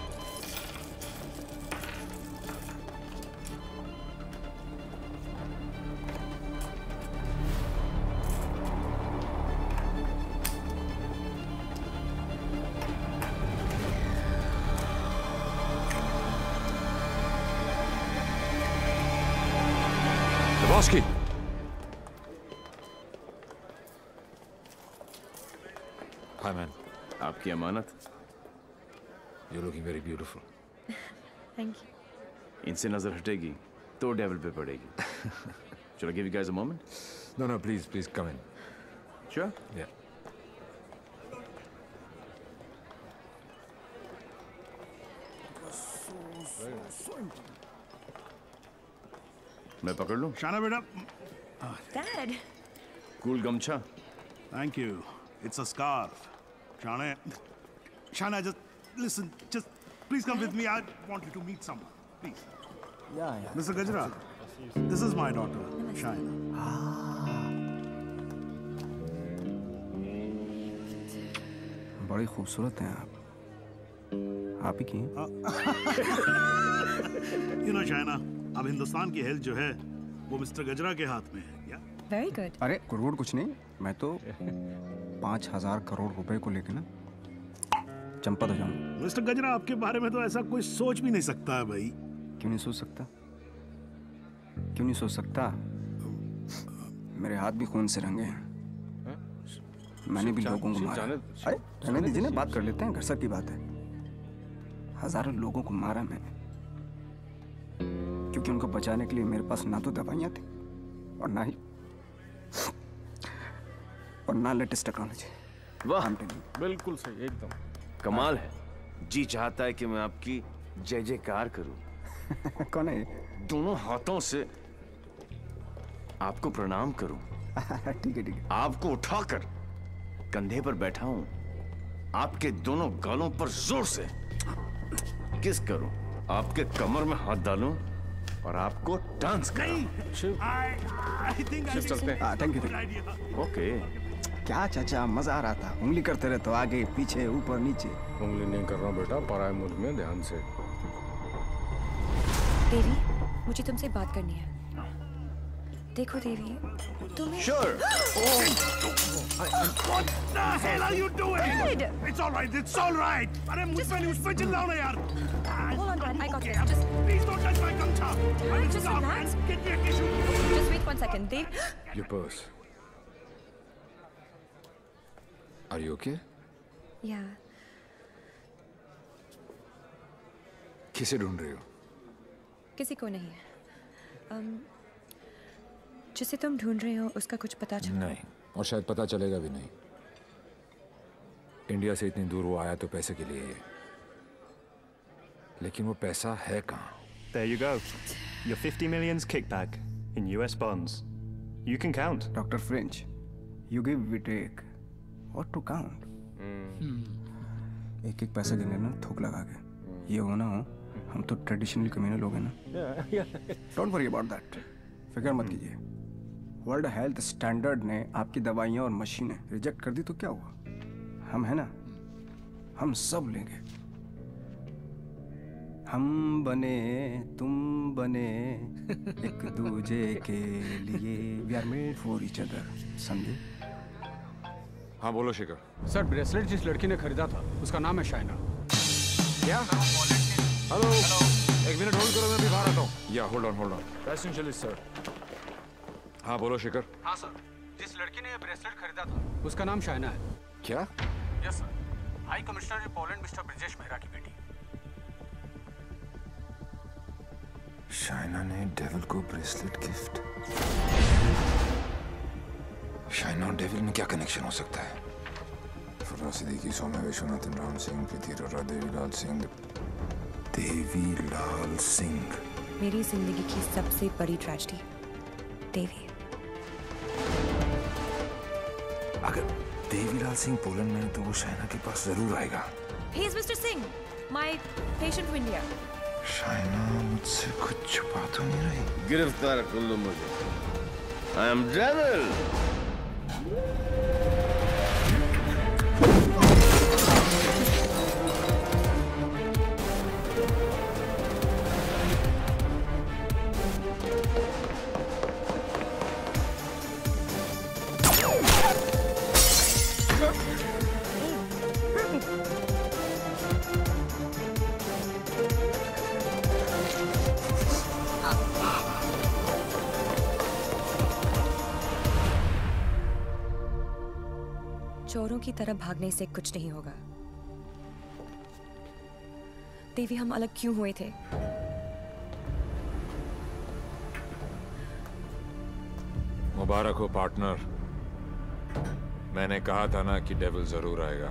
beautiful. Thank you इनसे नजर हटेगी तो डेविल पे पड़ेगी Shall I give you guys a moment? No, no, please, please come in. Sure. Yeah. मैं पकड़ लूं शाना बेटा डैड कूल गमछा Thank you. It's a scarf. Shana, Shana, just listen. Just please come with me. I want you to meet someone. Please. Yeah, yeah. Mr. Gajra, this is my daughter, Shina. बड़ी खूबसूरत हैं आप आप ही की हैं? You know, Shina, अब हिंदुस्तान की health जो है वो मिस्टर गजरा के हाथ में है क्या वेरी गुड अरे करोड़ कुछ नहीं मैं तो पाँच हज़ार करोड़ रुपए को लेके ना चंपत हो जाऊँगा मिस्टर गजरा आपके बारे में तो ऐसा कोई सोच भी नहीं सकता है भाई। क्यों नहीं सोच सकता? क्यों नहीं सोच सकता? मेरे हाथ भी खून से रंगे हैं। मैंने भी लोगों को मारा। अरे रहने दीजिए ना बात कर लेते हैं घर सब की बात है। हज़ारों लोगों को मारा मैंने क्योंकि उनको बचाने के लिए मेरे पास ना तो दवाइयाँ थी और ना ही और ना लेटेस्ट टेक्नोलॉजी। वाह। बिल्कुल सही एकदम। कमाल है। जी चाहता है कि मैं आपकी जय जयकार करूँ। कौन है दोनों हाथों से आपको प्रणाम करूँ। ठीक है ठीक है। आपको उठाकर कंधे पर बैठा हूँ। आपके दोनों गालों पर ज़ोर से किस करूँ? आपके कमर में हाथ डालूं और आपको डांस करूँ think शिव चलते हैं। you, thank ओके क्या चाचा मज़ा आ रहा था उंगली करते रहे तो आगे पीछे ऊपर नीचे उंगली नहीं कर रहा बेटा पराए मुल्क में ध्यान से देवी मुझे तुमसे बात करनी है देखो देवी तुम्हें Sure. oh. What the hell are you doing? Dad! It's all right. It's all right. अरे मुझ पे नहीं उस पे चिल्लाओ ना यार. Hold on, Dad. I got Okay, this. Just, please don't touch my gamcha. I just relax. get me a tissue. just wait one second. Dev, Your purse. Are you okay? yeah. किसे ढूंढ रही हो किसी को नहीं um, जिसे तुम ढूंढ रहे हो उसका कुछ पता चला नहीं और शायद पता चलेगा भी नहीं इंडिया से इतनी दूर वो आया तो पैसे के लिए ही लेकिन वो पैसा है कहाँ There you go. Your 50 million's kickback in US bonds. You can count. Dr. French, you give, we What to count? एक एक पैसा गिने ना थूक लगा के। ये हो ना हो हम तो ट्रेडिशनल कम्युनल लोग हैं ना। डोंट वरी अबाउट दैट फ़िक्र मत कीजिए। वर्ल्ड हेल्थ स्टैंडर्ड ने आपकी दवाइयाँ और मशीनें रिजेक्ट कर दी तो क्या हुआ? हम है ना? हम सब लेंगे। हम बने तुम बने एक दूजे के लिए। We are made for each other समझे? हाँ बोलो शिखर। सर ब्रेसलेट जिस लड़की ने खरीदा था उसका नाम है शाइना। क्या? हेलो। एक मिनट होल्ड करो मैं अभी बाहर आता हूँ। या hold on hold on Passenger sir. हाँ बोलो शिखर। हाँ सर। जिस लड़की ने ये ब्रेसलेट खरीदा था उसका नाम शाइना है। क्या? Yes sir. High commissioner Poland mister Brijesh Mehra की बेटी। शाइना ने डेविल को ब्रेसलेट गिफ्ट। शाइना और डेविल में क्या कनेक्शन हो सकता है? फुर्रा सिद्दीकी सौम्या विश्वनाथन राम सिंह प्रीति अरोरा देवीलाल सिंह देवी लाल सिंह। मेरी ज़िंदगी की सबसे बड़ी ट्रेजेडी देवी। अगर देवीलाल सिंह पोलैंड में है तो वो शाइना के पास ज़रूर आएगा। He is Mr. Singh, my patient from India. Shaina मुझसे कुछ छुपा तो नहीं रही? गिरफ़्तार कर लो मुझे। आई एम डेविल चोरों की तरह भागने से कुछ नहीं होगा। देवी हम अलग क्यों हुए थे? मुबारक हो पार्टनर। मैंने कहा था ना कि डेविल ज़रूर आएगा।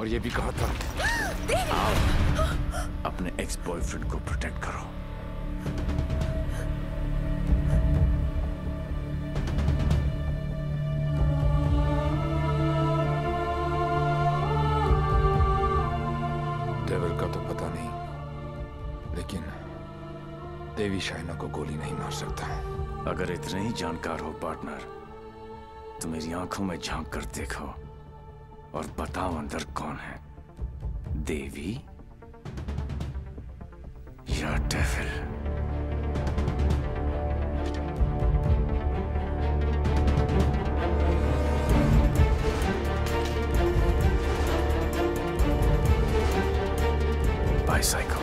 और ये भी कहा था। अपने एक्स बॉयफ्रेंड को प्रोटेक्ट करो। देवी शाइना को गोली नहीं मार सकता। अगर इतने ही जानकार हो, पार्टनर तो मेरी आँखों में झाँक कर देखो और बताओ अंदर कौन है। देवी या डेविल बाईसाइकिल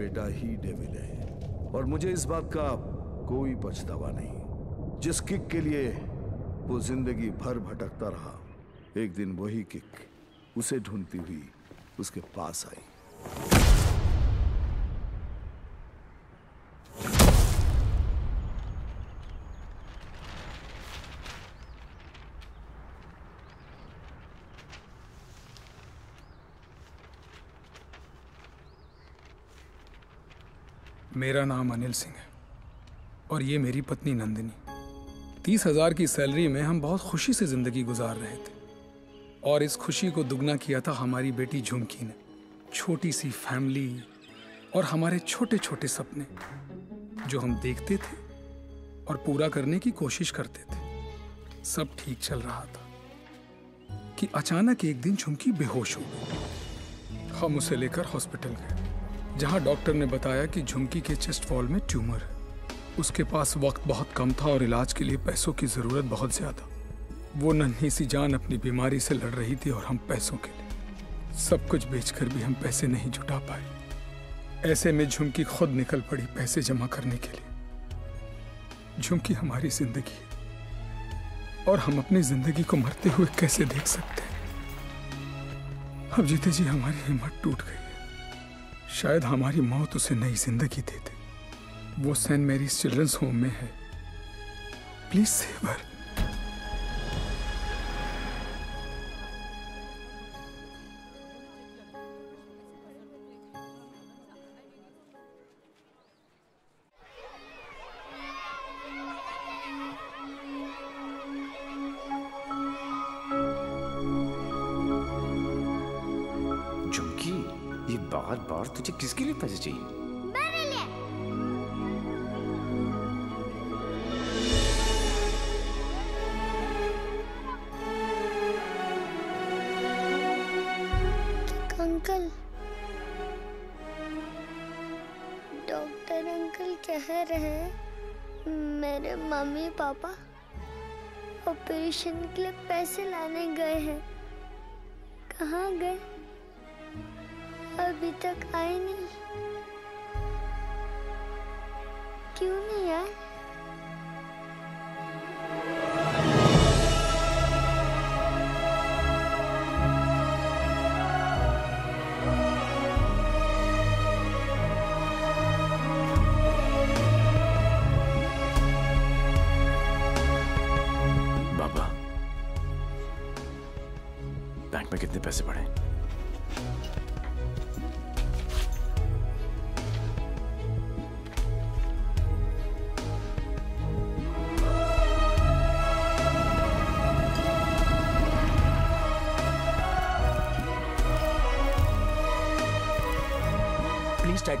बेटा ही डेविल है। और मुझे इस बात का कोई पछतावा नहीं। जिस किक के लिए वो ज़िंदगी भर भटकता रहा, एक दिन वही किक उसे ढूंढती हुई उसके पास आई। मेरा नाम अनिल सिंह है और ये मेरी पत्नी नंदिनी। तीस हज़ार की सैलरी में हम बहुत खुशी से ज़िंदगी गुजार रहे थे और इस खुशी को दुगना किया था हमारी बेटी झुमकी ने। छोटी सी फैमिली और हमारे छोटे छोटे सपने, जो हम देखते थे और पूरा करने की कोशिश करते थे। सब ठीक चल रहा था कि अचानक एक दिन झुमकी बेहोश हो गई। हम उसे लेकर हॉस्पिटल गए। जहाँ डॉक्टर ने बताया कि झुमकी के चेस्ट वॉल में ट्यूमर है। उसके पास वक्त बहुत कम था और इलाज के लिए पैसों की ज़रूरत बहुत ज़्यादा। वो नन्ही सी जान अपनी बीमारी से लड़ रही थी और हम पैसों के लिए। सब कुछ बेचकर भी हम पैसे नहीं जुटा पाए। ऐसे में झुमकी खुद निकल पड़ी पैसे जमा करने के लिए। झुमकी हमारी ज़िंदगी है। और हम अपनी ज़िंदगी को मरते हुए कैसे देख सकते हैं? अब जीते जी हमारी हिम्मत टूट गई। शायद हमारी मौत उसे नई ज़िंदगी दे दे वो सेंट मेरीज चिल्ड्रंस होम में है। प्लीज़, सेवर। किसके लिए पैसे चाहिए? मेरे लिए। अंकल डॉक्टर अंकल कह रहे हैं मेरे मम्मी पापा ऑपरेशन के लिए पैसे लाने गए हैं। कहाँ गए? अभी तक आए नहीं। क्यों नहीं आए?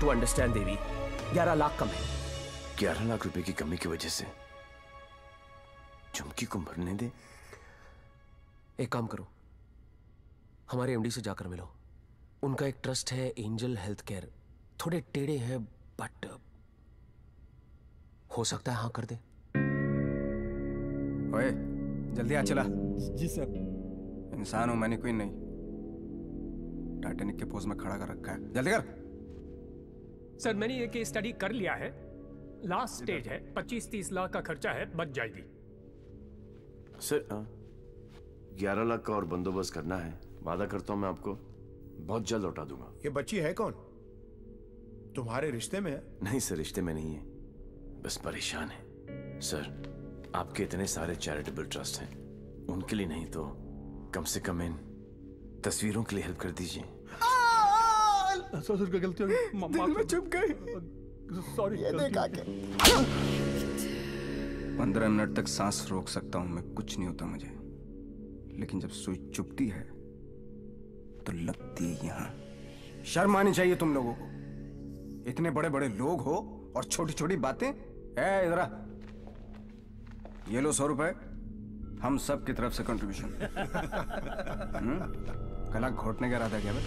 टू अंडरस्टैंड देवी ग्यारह लाख कम है। ग्यारह लाख रुपए की कमी की वजह से झुमकी को मरने दे? एक काम करो। हमारे एमडी से जाकर मिलो। उनका एक ट्रस्ट है एंजल हेल्थ केयर थोड़े टेढ़े हैं बट हो सकता है हाँ कर दे। ओए जल्दी आ चला। जी सर। इंसान हूँ मैंने कोई नहीं। टाइटेनिक के पोज में खड़ा कर रखा है। जल्दी कर। सर मैंने ये केस स्टडी कर लिया है। लास्ट स्टेज है। 25-30 लाख का खर्चा है बच जाएगी। सर ग्यारह लाख का और बंदोबस्त करना है। वादा करता हूँ मैं आपको। बहुत जल्द लौटा दूँगा। ये बच्ची है कौन? तुम्हारे रिश्ते में है? नहीं सर रिश्ते में नहीं है। बस परेशान है। सर आपके इतने सारे चैरिटेबल ट्रस्ट हैं। उनके लिए नहीं तो कम से कम इन तस्वीरों के लिए हेल्प कर दीजिए। ससुर का गलती हो गई दिल में चुप गई। सॉरी ये देखा के पंद्रह मिनट तक सांस रोक सकता हूँ मैं कुछ नहीं होता मुझे। लेकिन जब सुई चुपती है तो लगती है यहाँ। शर्म आनी चाहिए तुम लोगों को। इतने बड़े बड़े लोग हो और छोटी छोटी बातें। ए इधर ये लो सौ रुपए। हम सब की तरफ़ से कंट्रीब्यूशन कला घोटने का इरादा क्या भाई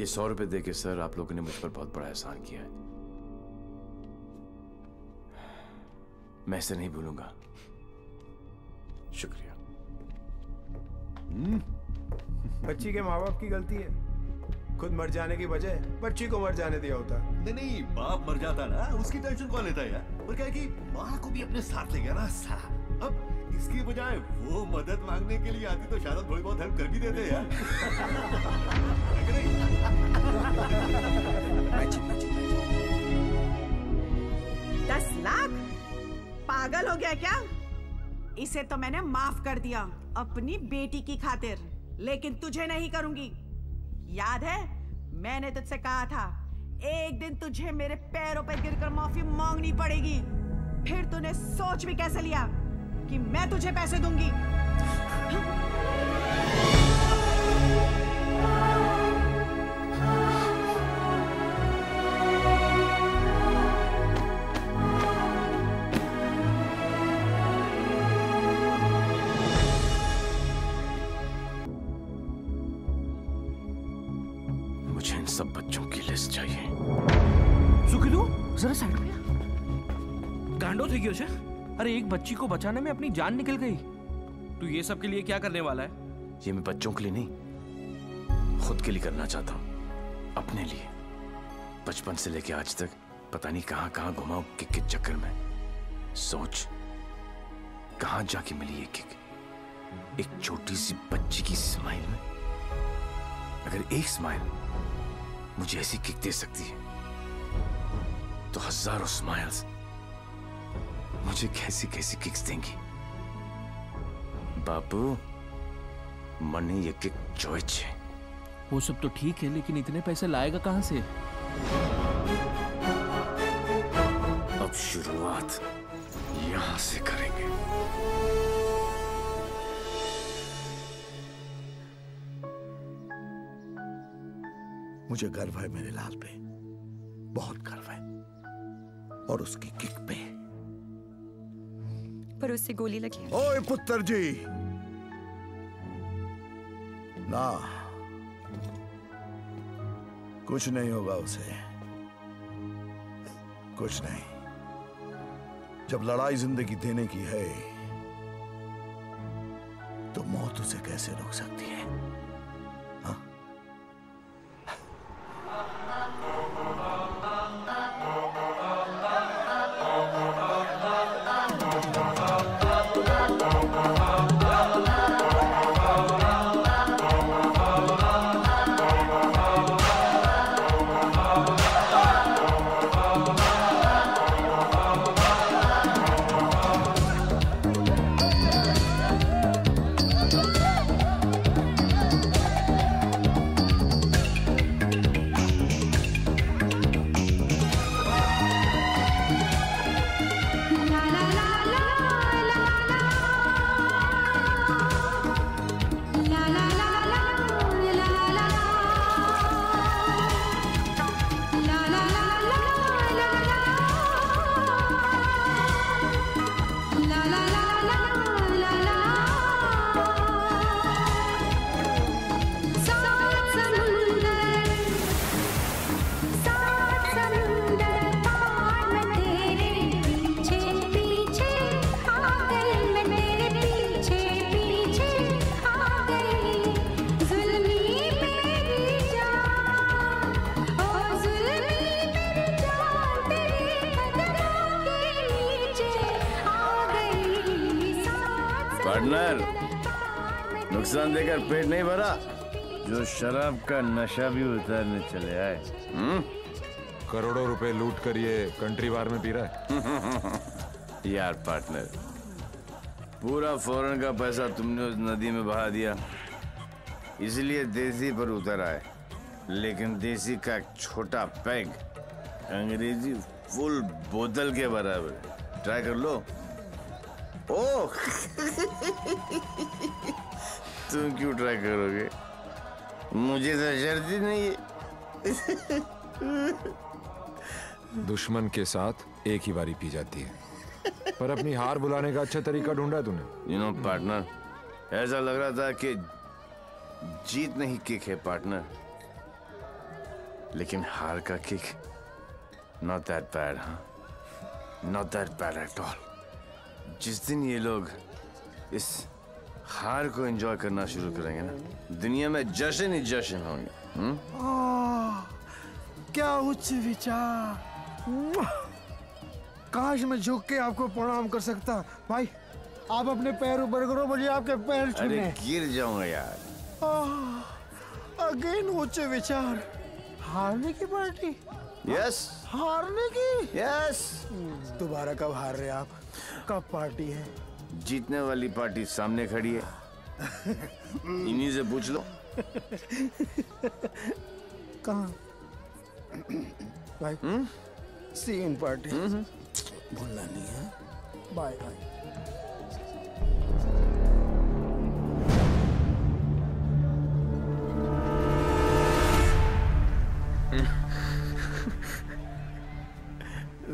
ये सौ रुपए देके सर आप लोगों ने मुझ पर बहुत बड़ा एहसान किया है। मैं इसे नहीं भूलूँगा। शुक्रिया। हम्म। बच्ची के माँ बाप की गलती है। खुद मर जाने की बजाय बच्ची को मर जाने दिया होता। नहीं नहीं बाप मर जाता ना उसकी टेंशन कौन लेता है यार? और क्या है कि माँ को भी अपने साथ ले गया ना साला अब इसकी बजाय वो मदद मांगने के लिए आती तो शायद थोड़ी बहुत हेल्प कर भी देते यार। दस लाख? पागल हो गया क्या? इसे तो मैंने माफ़ कर दिया, अपनी बेटी की खातिर। लेकिन तुझे नहीं करूँगी। याद है? मैंने तुझसे कहा था, एक दिन तुझे मेरे पैरों पर गिरकर माफ़ी मांगनी पड़ेगी। फिर तूने सोच भी कैसे लिया? कि मैं तुझे पैसे दूंगी मुझे इन सब बच्चों की लिस्ट चाहिए સુખી તું જરા સાઈડ में गांडो થઈ ગયો છે अरे, एक बच्ची को बचाने में अपनी जान निकल गई। तू ये सब के लिए क्या करने वाला है? ये मैं बच्चों के लिए नहीं, खुद के लिए करना चाहता हूँ, अपने लिए। बचपन से लेके आज तक पता नहीं कहाँ कहाँ घुमाऊ किक के चक्कर में। सोच, कहाँ जाके मिली ये किक एक छोटी सी बच्ची की स्माइल में? अगर एक स्माइल मुझे ऐसी किक दे सकती है तो हज़ारों स्माइल्स मुझे कैसी कैसी किक्स देंगी? बापू मनी ये किक चॉइस है वो सब तो ठीक है लेकिन इतने पैसे लाएगा कहाँ से? अब शुरुआत यहाँ से करेंगे। मुझे गर्व है मेरे लाल पे। बहुत गर्व है। और उसकी किक पे। पर उससे गोली लगी। ओए पुत्र जी। ना। कुछ नहीं होगा उसे। कुछ नहीं। जब लड़ाई ज़िंदगी देने की है तो मौत उसे कैसे रोक सकती है? का नशा भी उतारने चले आए। हम्म? करोड़ों रुपए लूट कर ये कंट्री बार में पी रहा है। यार पार्टनर पूरा फॉरेन का पैसा तुमने उस नदी में बहा दिया। इसलिए देसी पर उतर आए। लेकिन देसी का एक छोटा पैग अंग्रेज़ी फुल बोतल के बराबर ट्राई कर लो। ओह! तुम क्यों ट्राई करोगे? मुझे तो शर्त नहीं है। दुश्मन के साथ एक ही बारी पी जाती है। पर अपनी हार बुलाने का अच्छा तरीका ढूंढा तूने। यू नो पार्टनर ऐसा लग रहा था कि जीत नहीं किक है पार्टनर लेकिन हार का किक नॉट दैट बैड हाँ? Not that bad at all जिस दिन ये लोग इस हार को एंजॉय करना शुरू करेंगे ना। दुनिया में जश्न ही जश्न होंगे हम्म? क्या उच्च विचार। काश मैं झुक के आपको प्रणाम कर सकता। भाई आप अपने पैर ऊपर करो मुझे आपके पैर अरे छूने। गिर जाऊँगा यार। अगेन उच्च विचार। हारने की पार्टी? यस हारने की? यस दोबारा कब हार रहे आप? कब पार्टी है? जीतने वाली पार्टी सामने खड़ी है। इन्हीं से पूछ लो। कहाँ? भाई सी इन पार्टी। भूलना नहीं है। Bye bye.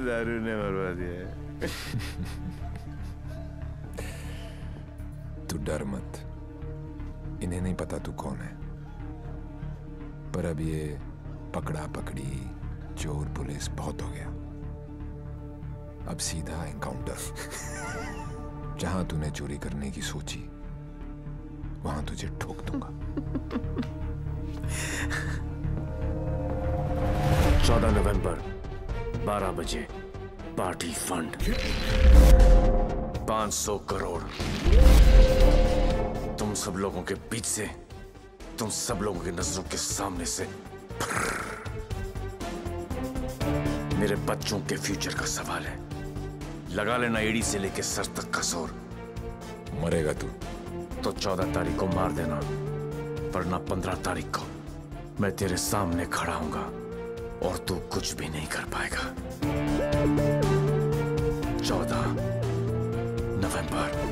दारू ने मरवा दिया है। तू डर मत इन्हें नहीं पता तू कौन है पर अब ये पकड़ा पकड़ी चोर पुलिस बहुत हो गया अब सीधा एनकाउंटर जहाँ तूने चोरी करने की सोची वहाँ तुझे ठोक दूँगा चौदह नवंबर बारह बजे पार्टी फंड पाँच सौ करोड़। तुम सब लोगों के बीच से तुम सब लोगों की नज़रों के सामने से मेरे बच्चों के फ्यूचर का सवाल है। लगा लेना एड़ी से लेके सर तक का ज़ोर मरेगा तू। तो चौदह तारीख को मार देना वरना पंद्रह तारीख को मैं तेरे सामने खड़ा हूँगा और तू कुछ भी नहीं कर पाएगा। चौदह। नवंबर।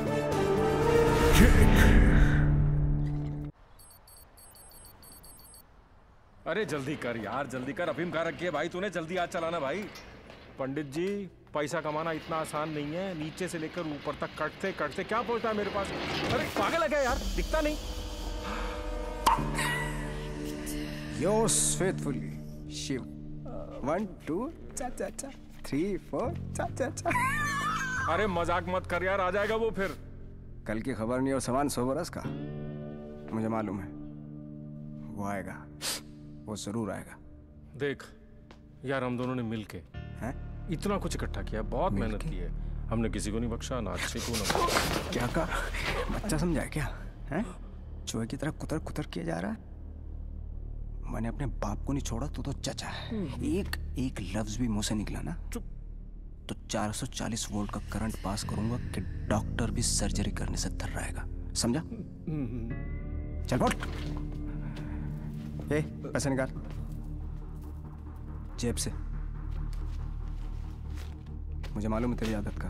अरे जल्दी कर यार जल्दी कर। अफीम कहा रखी है भाई तूने जल्दी आज चलाना भाई। पंडित जी पैसा कमाना इतना आसान नहीं है। नीचे से लेकर ऊपर तक कटते कटते। क्या पहुँचता है मेरे पास? अरे पागल है क्या यार? दिखता नहीं। Yours faithfully, Shiv. One, two, cha cha cha. Three, four, cha cha cha. अरे मज़ाक मत कर यार आ जाएगा वो फिर। कल की खबर नहीं और सामान सौ बरस का। मुझे मालूम है वो आएगा। वो ज़रूर आएगा। देख यार हम दोनों ने मिल के हैं? इतना कुछ इकट्ठा किया बहुत मेहनत की है। हमने किसी को नहीं बख्शा ना अच्छे को ना क्या कहा बच्चा समझा क्या? है? चूहे की तरह कुतर कुतर किया जा रहा है? मैंने अपने बाप को नहीं छोड़ा तो तो चचा है। एक एक लफ्ज भी मुँह से निकला ना। चुप। तो 440 वोल्ट का करंट पास करूँगा कि डॉक्टर भी सर्जरी करने से थर रहेगा। समझा? चल बोल। ए पैसे निकाल। जेब से। मुझे मालूम है तेरी आदत का।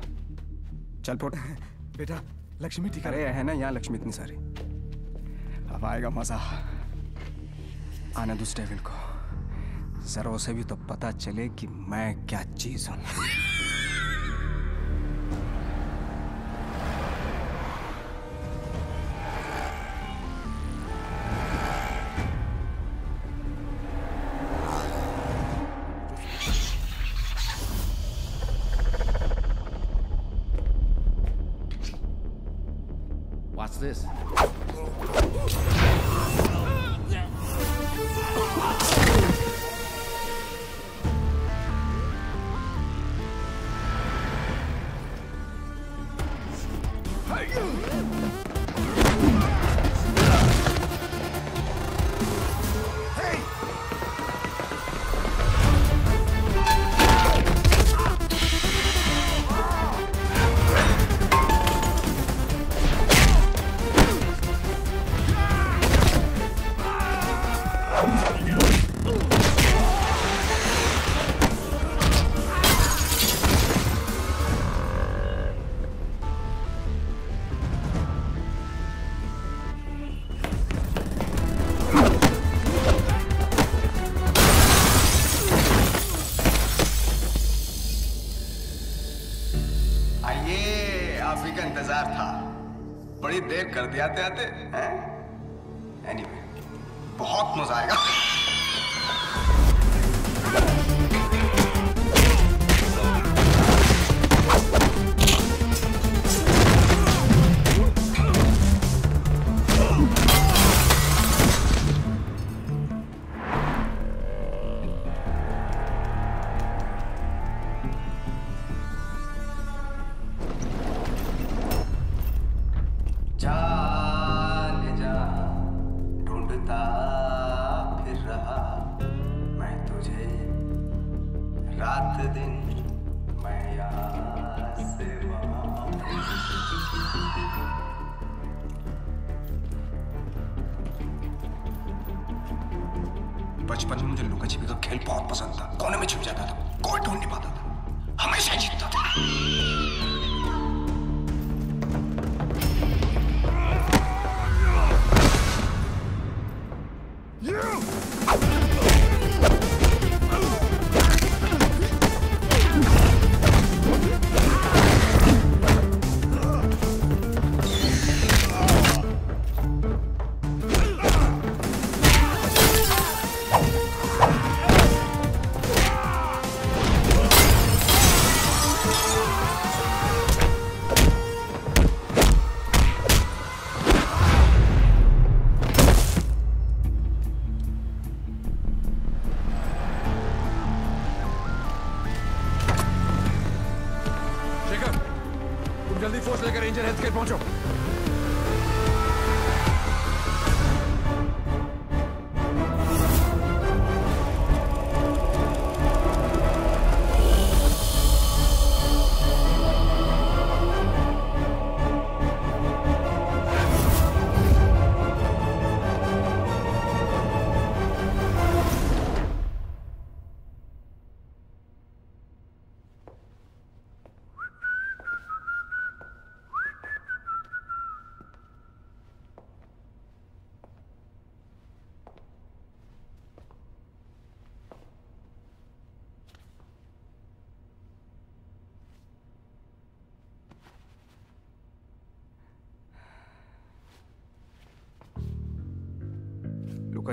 चल फोट बेटा लक्ष्मी टीका अरे है ना यहाँ लक्ष्मी इतनी सारी। अब आएगा मज़ा। आने दूस डेविल को। जरा उसे भी तो पता चले कि मैं क्या चीज़ हूँ। えっ!? देर कर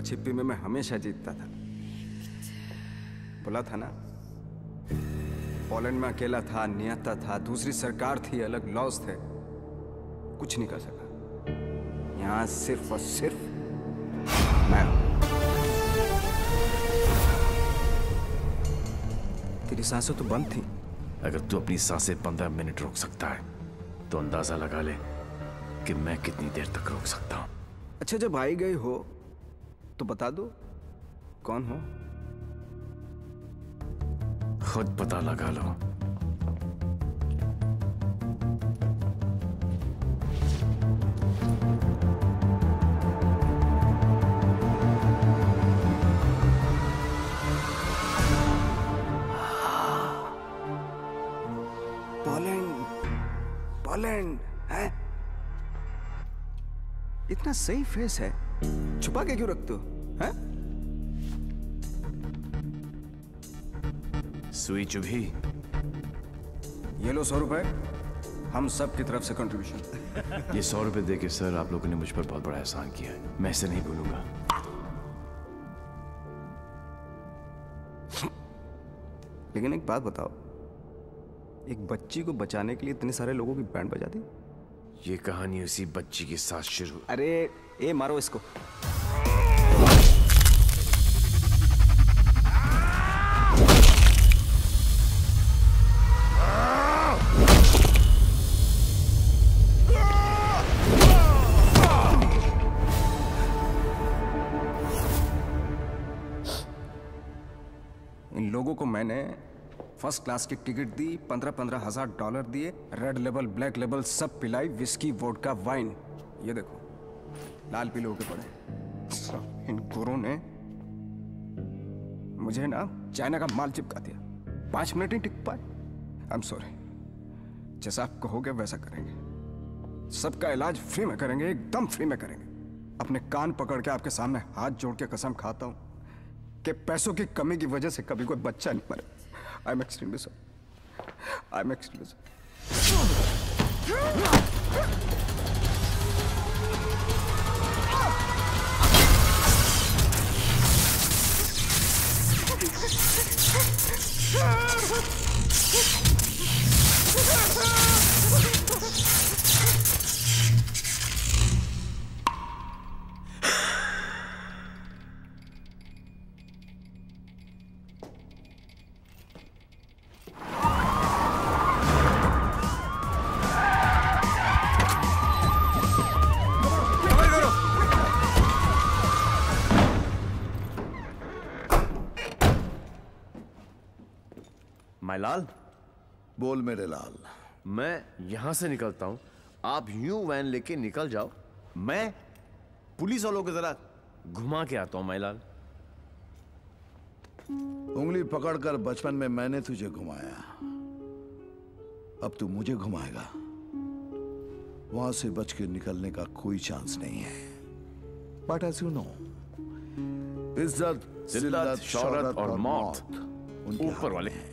लुका छिपी में मैं हमेशा जीतता था। बोला था ना पोलैंड में अकेला था नियता था दूसरी सरकार थी अलग लॉज थे कुछ नहीं कर सका। यहाँ सिर्फ़ और सिर्फ़ मैं तेरी साँसें तो बंद थी। अगर तू अपनी साँसें पंद्रह मिनट रोक सकता है तो अंदाज़ा लगा ले कि मैं कितनी देर तक रोक सकता हूँ। अच्छा जब आई गई हो तो बता दो। कौन हो? खुद पता लगा लो। पोलैंड पोलैंड है? इतना सही फेस है। छुपा के क्यों रखते हो? सुई चुभी। ये लो सौ रुपए। हम सब की तरफ़ से कंट्रीब्यूशन ये सौ रुपए दे के सर आप लोगों ने मुझ पर बहुत बड़ा एहसान किया है। मैं इसे नहीं भूलूँगा। लेकिन एक बात बताओ। एक बच्ची को बचाने के लिए इतने सारे लोगों की बैंड बजा दी? ये कहानी उसी बच्ची के साथ शुरू। अरे ए मारो इसको। फ़र्स्ट क्लास की टिकट दी, पंद्रह पंद्रह हज़ार डॉलर दिए, रेड लेबल, ब्लैक लेवल सब पिलाई विस्की वोडका वाइन ये देखो, लाल पीले होके पड़े। इन गोरों ने मुझे ना चाइना का माल चिपका दिया। पाँच मिनट ही टिक पाए। आई एम सॉरी जैसा आप कहोगे, वैसा करेंगे। सबका इलाज फ्री में करेंगे, एकदम फ्री में करेंगे। अपने कान पकड़ के आपके सामने हाथ जोड़ के कसम खाता हूँ कि पैसों की कमी की वजह से कभी कोई बच्चा नहीं मरे। I'm extremely sorry. I'm extremely sorry. बोल मेरे लाल। मैं यहाँ से निकलता हूँ। आप यूँ वैन लेके निकल जाओ। मैं पुलिस वालों की तरह घुमा के आता हूँ माय लाल। उंगली पकड़कर बचपन में मैंने तुझे घुमाया। अब तू मुझे घुमाएगा। वहाँ से बच के निकलने का कोई चांस नहीं है। बट एज यू नो इज़्ज़त शौहरत और मौत उनके ऊपर वाले। है।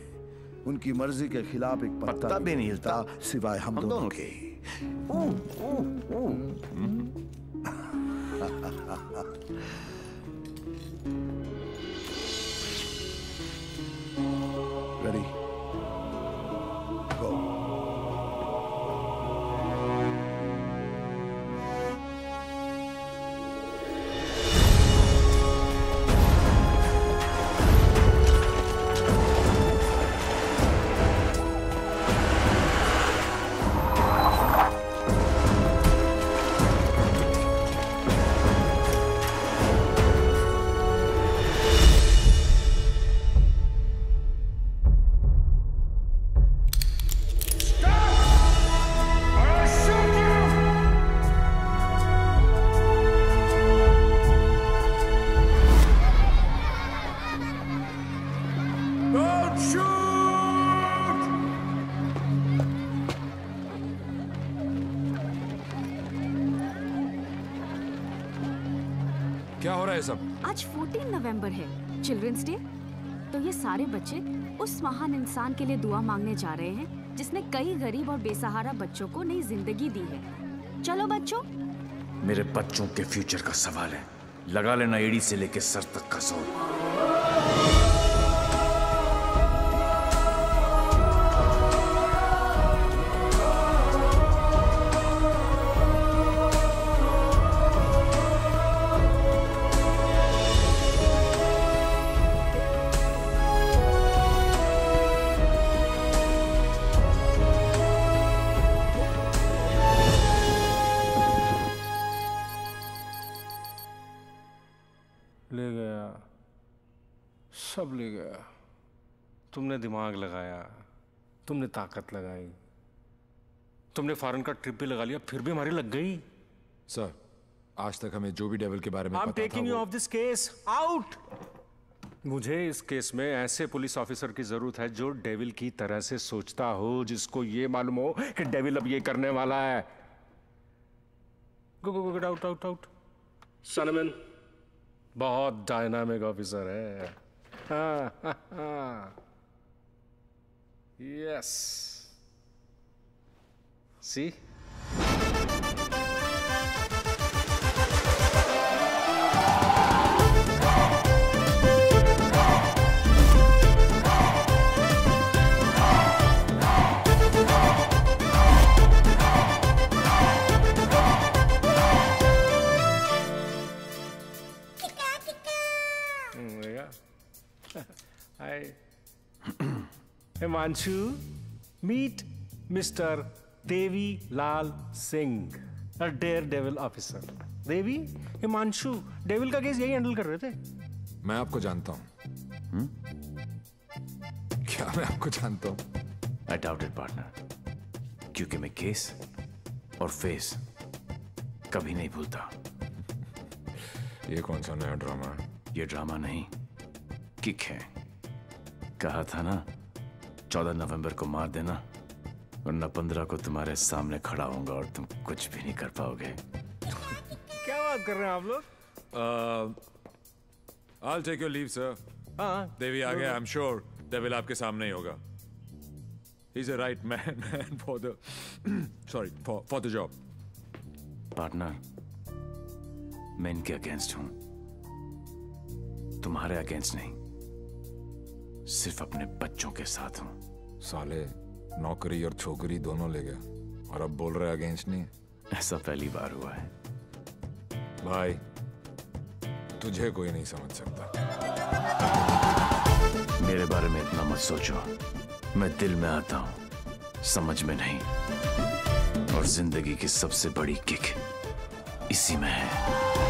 उनकी मर्ज़ी के खिलाफ एक पत्ता, पत्ता भी नहीं हिलता। सिवाय हम, हम दोनों के Ready? आज 14 नवंबर है चिल्ड्रंस डे तो ये सारे बच्चे उस महान इंसान के लिए दुआ मांगने जा रहे हैं, जिसने कई गरीब और बेसहारा बच्चों को नई ज़िंदगी दी है। चलो बच्चों। मेरे बच्चों के फ्यूचर का सवाल है। लगा लेना एड़ी से लेके सर तक का ज़ोर ताकत लगाई। तुमने फॉरन का ट्रिप भी लगा लिया फिर भी हमारी लग गई। सर आज तक हमें जो भी डेविल के बारे में आई पता था यू वो- ऑफ़ दिस केस आउट मुझे इस केस में ऐसे पुलिस ऑफिसर की ज़रूरत है जो डेविल की तरह से सोचता हो जिसको ये मालूम हो कि डेविल अब ये करने वाला है। Go go go out out out सनमन बहुत डायनामिक ऑफिसर है। Yes C Hi. Himanshu, meet Mr. Devi Lal Singh, a daredevil officer. Devi Himanshu devil का केस यही हैंडल कर रहे थे? मैं आपको जानता हूँ। क्या मैं आपको जानता हूँ? आई डाउट इट पार्टनर क्योंकि मैं केस और फेस कभी नहीं भूलता। ये कौन सा नया ड्रामा है? ये ड्रामा नहीं किक है। कहा था ना चौदह नवंबर को मार देना वरना पंद्रह को तुम्हारे सामने खड़ा होगा और तुम कुछ भी नहीं कर पाओगे क्या बात कर रहे हैं आप लोग I'll take your leave, sir. हाँ देवी आ गया, I'm sure. डेविल आपके सामने ही होगा. He's a right man, man for the sorry for for the job. Partner मैं इनके अगेंस्ट हूँ तुम्हारे अगेंस्ट नहीं सिर्फ़ अपने बच्चों के साथ हूँ साले नौकरी और छोकरी दोनों ले गया। और अब बोल रहे अगेंस्ट नहीं। ऐसा पहली बार हुआ है। भाई तुझे कोई नहीं समझ सकता। मेरे बारे में इतना मत सोचो। मैं दिल में आता हूँ। समझ में नहीं। और ज़िंदगी की सबसे बड़ी किक इसी में है।